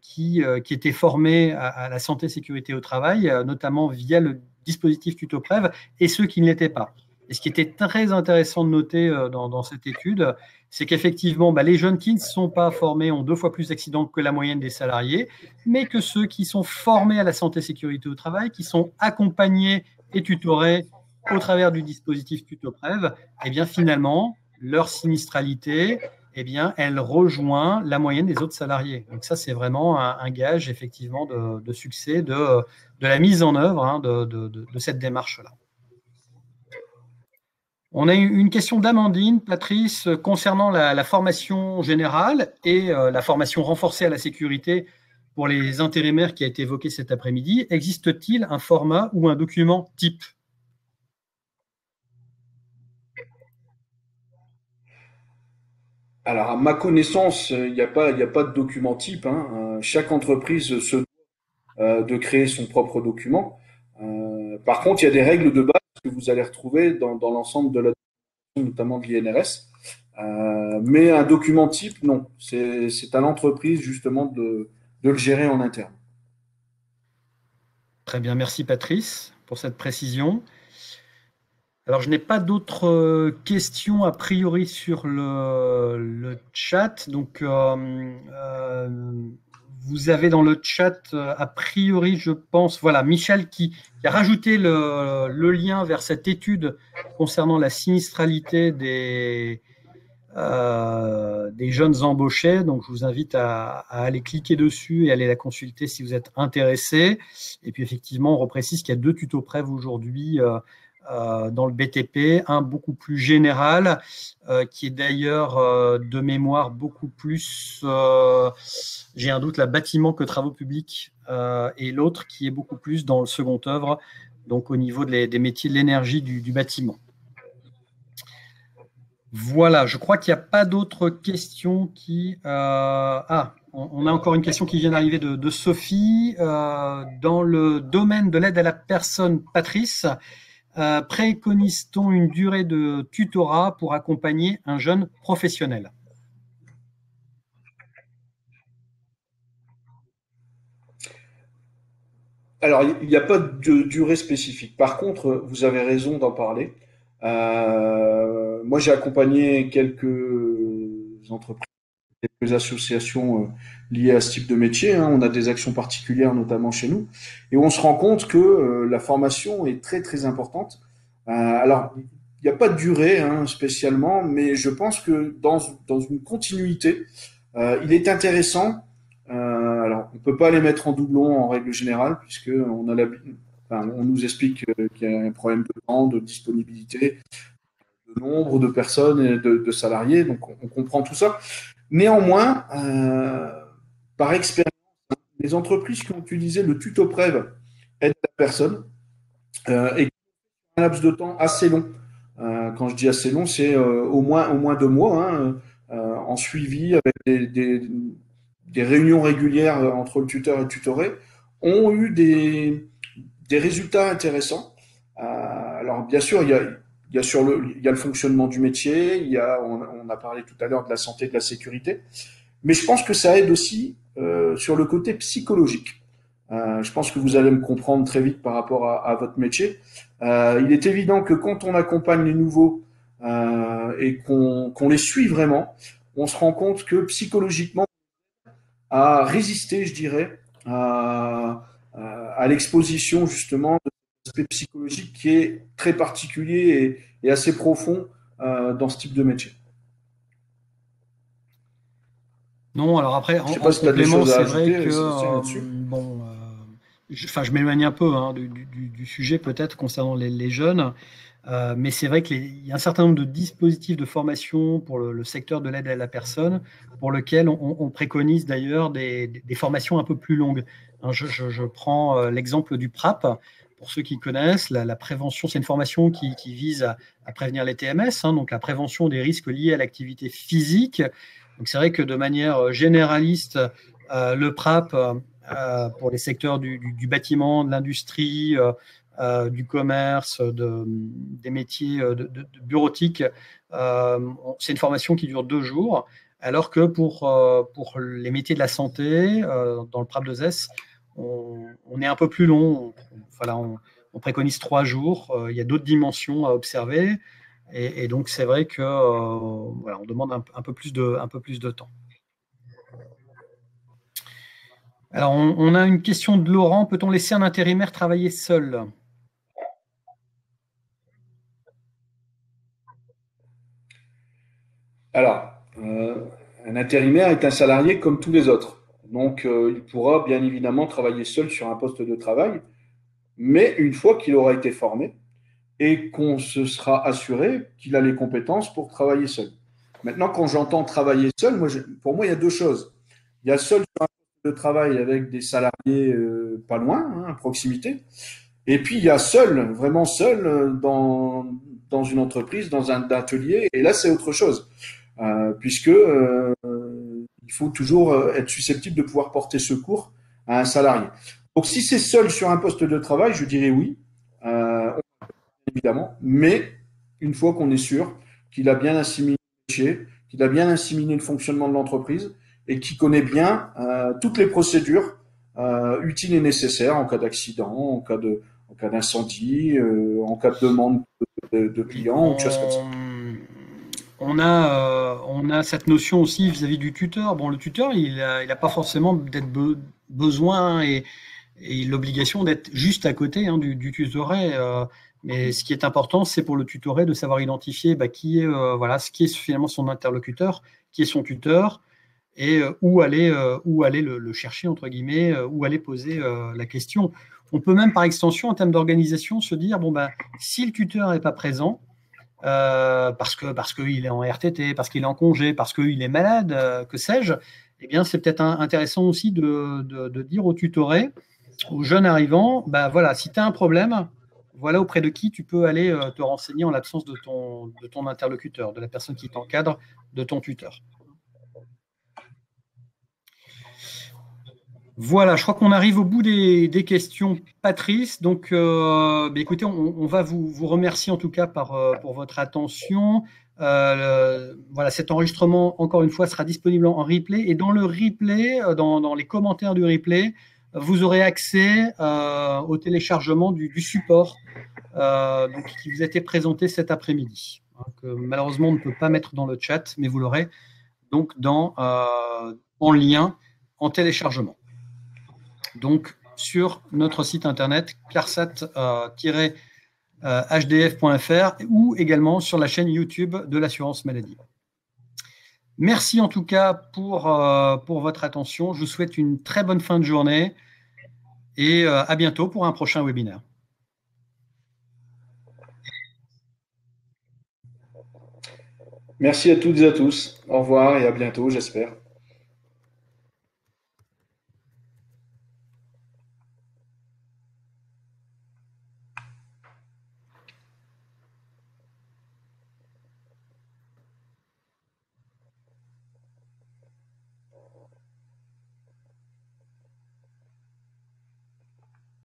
qui, qui étaient formés à, la santé sécurité au travail, notamment via le dispositif TutoPrev, et ceux qui ne l'étaient pas. Et ce qui était très intéressant de noter dans, dans cette étude, c'est qu'effectivement, bah, les jeunes qui ne sont pas formés ont deux fois plus d'accidents que la moyenne des salariés, mais que ceux qui sont formés à la santé sécurité au travail, qui sont accompagnés et tutorés au travers du dispositif TutoPrev, eh bien finalement, leur sinistralité, eh elle rejoint la moyenne des autres salariés. Donc ça, c'est vraiment un, gage effectivement de, succès de, la mise en œuvre hein, de, de cette démarche-là. On a une question d'Amandine, Patrice, concernant la, formation générale et euh, la formation renforcée à la sécurité pour les intérimaires qui a été évoquée cet après-midi. Existe-t-il un format ou un document type? Alors, à ma connaissance, il n'y a, pas, de document type. Hein. Euh, chaque entreprise se doit euh, de créer son propre document. par contre, il y a des règles de base que vous allez retrouver dans, l'ensemble de la notamment de l'INRS. Euh, mais un document type, non. C'est à l'entreprise justement de, le gérer en interne. Très bien, merci Patrice pour cette précision. Alors, je n'ai pas d'autres questions a priori sur le, chat. Donc, euh, euh, vous avez dans le chat, euh, a priori, je pense, voilà, Michel qui, a rajouté le, lien vers cette étude concernant la sinistralité des, des jeunes embauchés. Donc, je vous invite à, aller cliquer dessus et aller la consulter si vous êtes intéressé. Et puis, effectivement, on reprécise qu'il y a deux tutos prêves aujourd'hui euh, dans le BTP, un beaucoup plus général, euh, qui est d'ailleurs euh, de mémoire beaucoup plus, j'ai un doute, la bâtiment que travaux publics, et l'autre qui est beaucoup plus dans le second œuvre, donc au niveau des métiers de l'énergie du, bâtiment. Voilà, je crois qu'il n'y a pas d'autres questions qui... ah, on, a encore une question qui vient d'arriver de, Sophie. dans le domaine de l'aide à la personne, Patrice, euh, préconise-t-on une durée de tutorat pour accompagner un jeune professionnel? Alors, il n'y a pas de durée spécifique. Par contre, vous avez raison d'en parler. Euh, moi, j'ai accompagné quelques entreprises quelques associations euh, liées à ce type de métier. Hein. On a des actions particulières, notamment chez nous, et on se rend compte que euh, la formation est très très importante. Euh, alors, il n'y a pas de durée hein, spécialement, mais je pense que dans, dans une continuité, il est intéressant. alors, on peut pas les mettre en doublon en règle générale, puisque on a la, on nous explique qu'il y a un problème de temps, de disponibilité, de nombre de personnes et de, salariés, donc on, on comprend tout ça. Néanmoins, euh, par expérience, les entreprises qui ont utilisé le tuto Prév aident la personne euh, et un laps de temps assez long. Euh, quand je dis assez long, c'est au moins au moins deux mois hein, en suivi avec des, des, réunions régulières entre le tuteur et le tutoré, ont eu des, des résultats intéressants. alors bien sûr, il y a il y a sur le, il y a le fonctionnement du métier, il y a, on, a parlé tout à l'heure de la santé, de la sécurité, mais je pense que ça aide aussi euh, sur le côté psychologique. Euh, je pense que vous allez me comprendre très vite par rapport à, votre métier. Euh, il est évident que quand on accompagne les nouveaux et qu'on les suit vraiment, on se rend compte que psychologiquement, à résister, je dirais, à, l'exposition justement aspect psychologique qui est très particulier et, assez profond euh, dans ce type de métier. Non, alors après, en, complément, c'est vrai que euh, bon, euh, je, enfin, je m'éloigne un peu hein, du, sujet peut-être concernant les, jeunes, mais c'est vrai qu'il y a un certain nombre de dispositifs de formation pour le, secteur de l'aide à la personne, pour lequel on, préconise d'ailleurs des, formations un peu plus longues. Hein, je, je prends l'exemple du PRAP pour ceux qui connaissent, la, prévention, c'est une formation qui, vise à, prévenir les TMS, hein, donc la prévention des risques liés à l'activité physique. Donc c'est vrai que de manière généraliste, euh, le PRAP euh, pour les secteurs du, bâtiment, de l'industrie, euh, du commerce, des métiers de, c'est une formation qui dure deux jours, alors que pour, pour les métiers de la santé, dans le PRAP 2S, on, est un peu plus long. Voilà, on, préconise trois jours. Euh, il y a d'autres dimensions à observer. Et, donc, c'est vrai que euh, on demande un, peu plus de, un peu plus de temps. Alors, on, a une question de Laurent. Peut-on laisser un intérimaire travailler seul? Alors, euh, un intérimaire est un salarié comme tous les autres. Donc, euh, il pourra bien évidemment travailler seul sur un poste de travail, mais une fois qu'il aura été formé et qu'on se sera assuré qu'il a les compétences pour travailler seul. Maintenant, quand j'entends travailler seul, moi, pour moi, il y a deux choses. Il y a seul sur un poste de travail avec des salariés euh, pas loin, hein, à proximité. Et puis, il y a seul, vraiment seul, euh, dans, dans une entreprise, dans un atelier. Et là, c'est autre chose. puisque il faut toujours euh, être susceptible de pouvoir porter secours à un salarié. Donc, si c'est seul sur un poste de travail, je dirais oui, euh, évidemment, mais une fois qu'on est sûr qu'il a bien assimilé qu'il a bien assimilé le fonctionnement de l'entreprise et qu'il connaît bien euh, toutes les procédures utiles et nécessaires en cas d'accident, en cas de, en cas d'incendie, en cas de demande de, de clients, ou choses comme ça on a, euh, on a cette notion aussi vis-à-vis du tuteur. Bon, le tuteur, il n'a pas forcément d'être besoin et, l'obligation d'être juste à côté hein, du, du tutoré. Euh, Mais ce qui est important, c'est pour le tutoré de savoir identifier bah, qui est, voilà, ce qui est finalement son interlocuteur, qui est son tuteur, et où aller, où aller le, chercher, entre guillemets, où aller poser la question. On peut même, par extension, en termes d'organisation, se dire, bon, bah, si le tuteur n'est pas présent, parce que parce qu'il est en RTT, parce qu'il est en congé, parce qu'il est malade, que sais-je, eh bien, c'est peut-être intéressant aussi de, dire au tutoré, aux jeunes arrivants, bah voilà, si tu as un problème, voilà auprès de qui tu peux aller euh, te renseigner en l'absence de ton, de ton interlocuteur, de la personne qui t'encadre, de ton tuteur. Voilà, je crois qu'on arrive au bout des, questions, Patrice. Donc, euh, bah, écoutez, on, va vous, remercier en tout cas euh, pour votre attention. Euh, voilà, cet enregistrement, encore une fois, sera disponible en replay. Et dans le replay, dans, les commentaires du replay, vous aurez accès au téléchargement du, support qui vous a été présenté cet après-midi. Hein, malheureusement, on ne peut pas mettre dans le chat, mais vous l'aurez donc en lien en téléchargement. Donc, sur notre site internet, carsat- hdf.fr euh, ou également sur la chaîne YouTube de l'assurance maladie. Merci en tout cas pour, euh, pour votre attention. Je vous souhaite une très bonne fin de journée et euh, à bientôt pour un prochain webinaire. Merci à toutes et à tous. Au revoir et à bientôt, j'espère.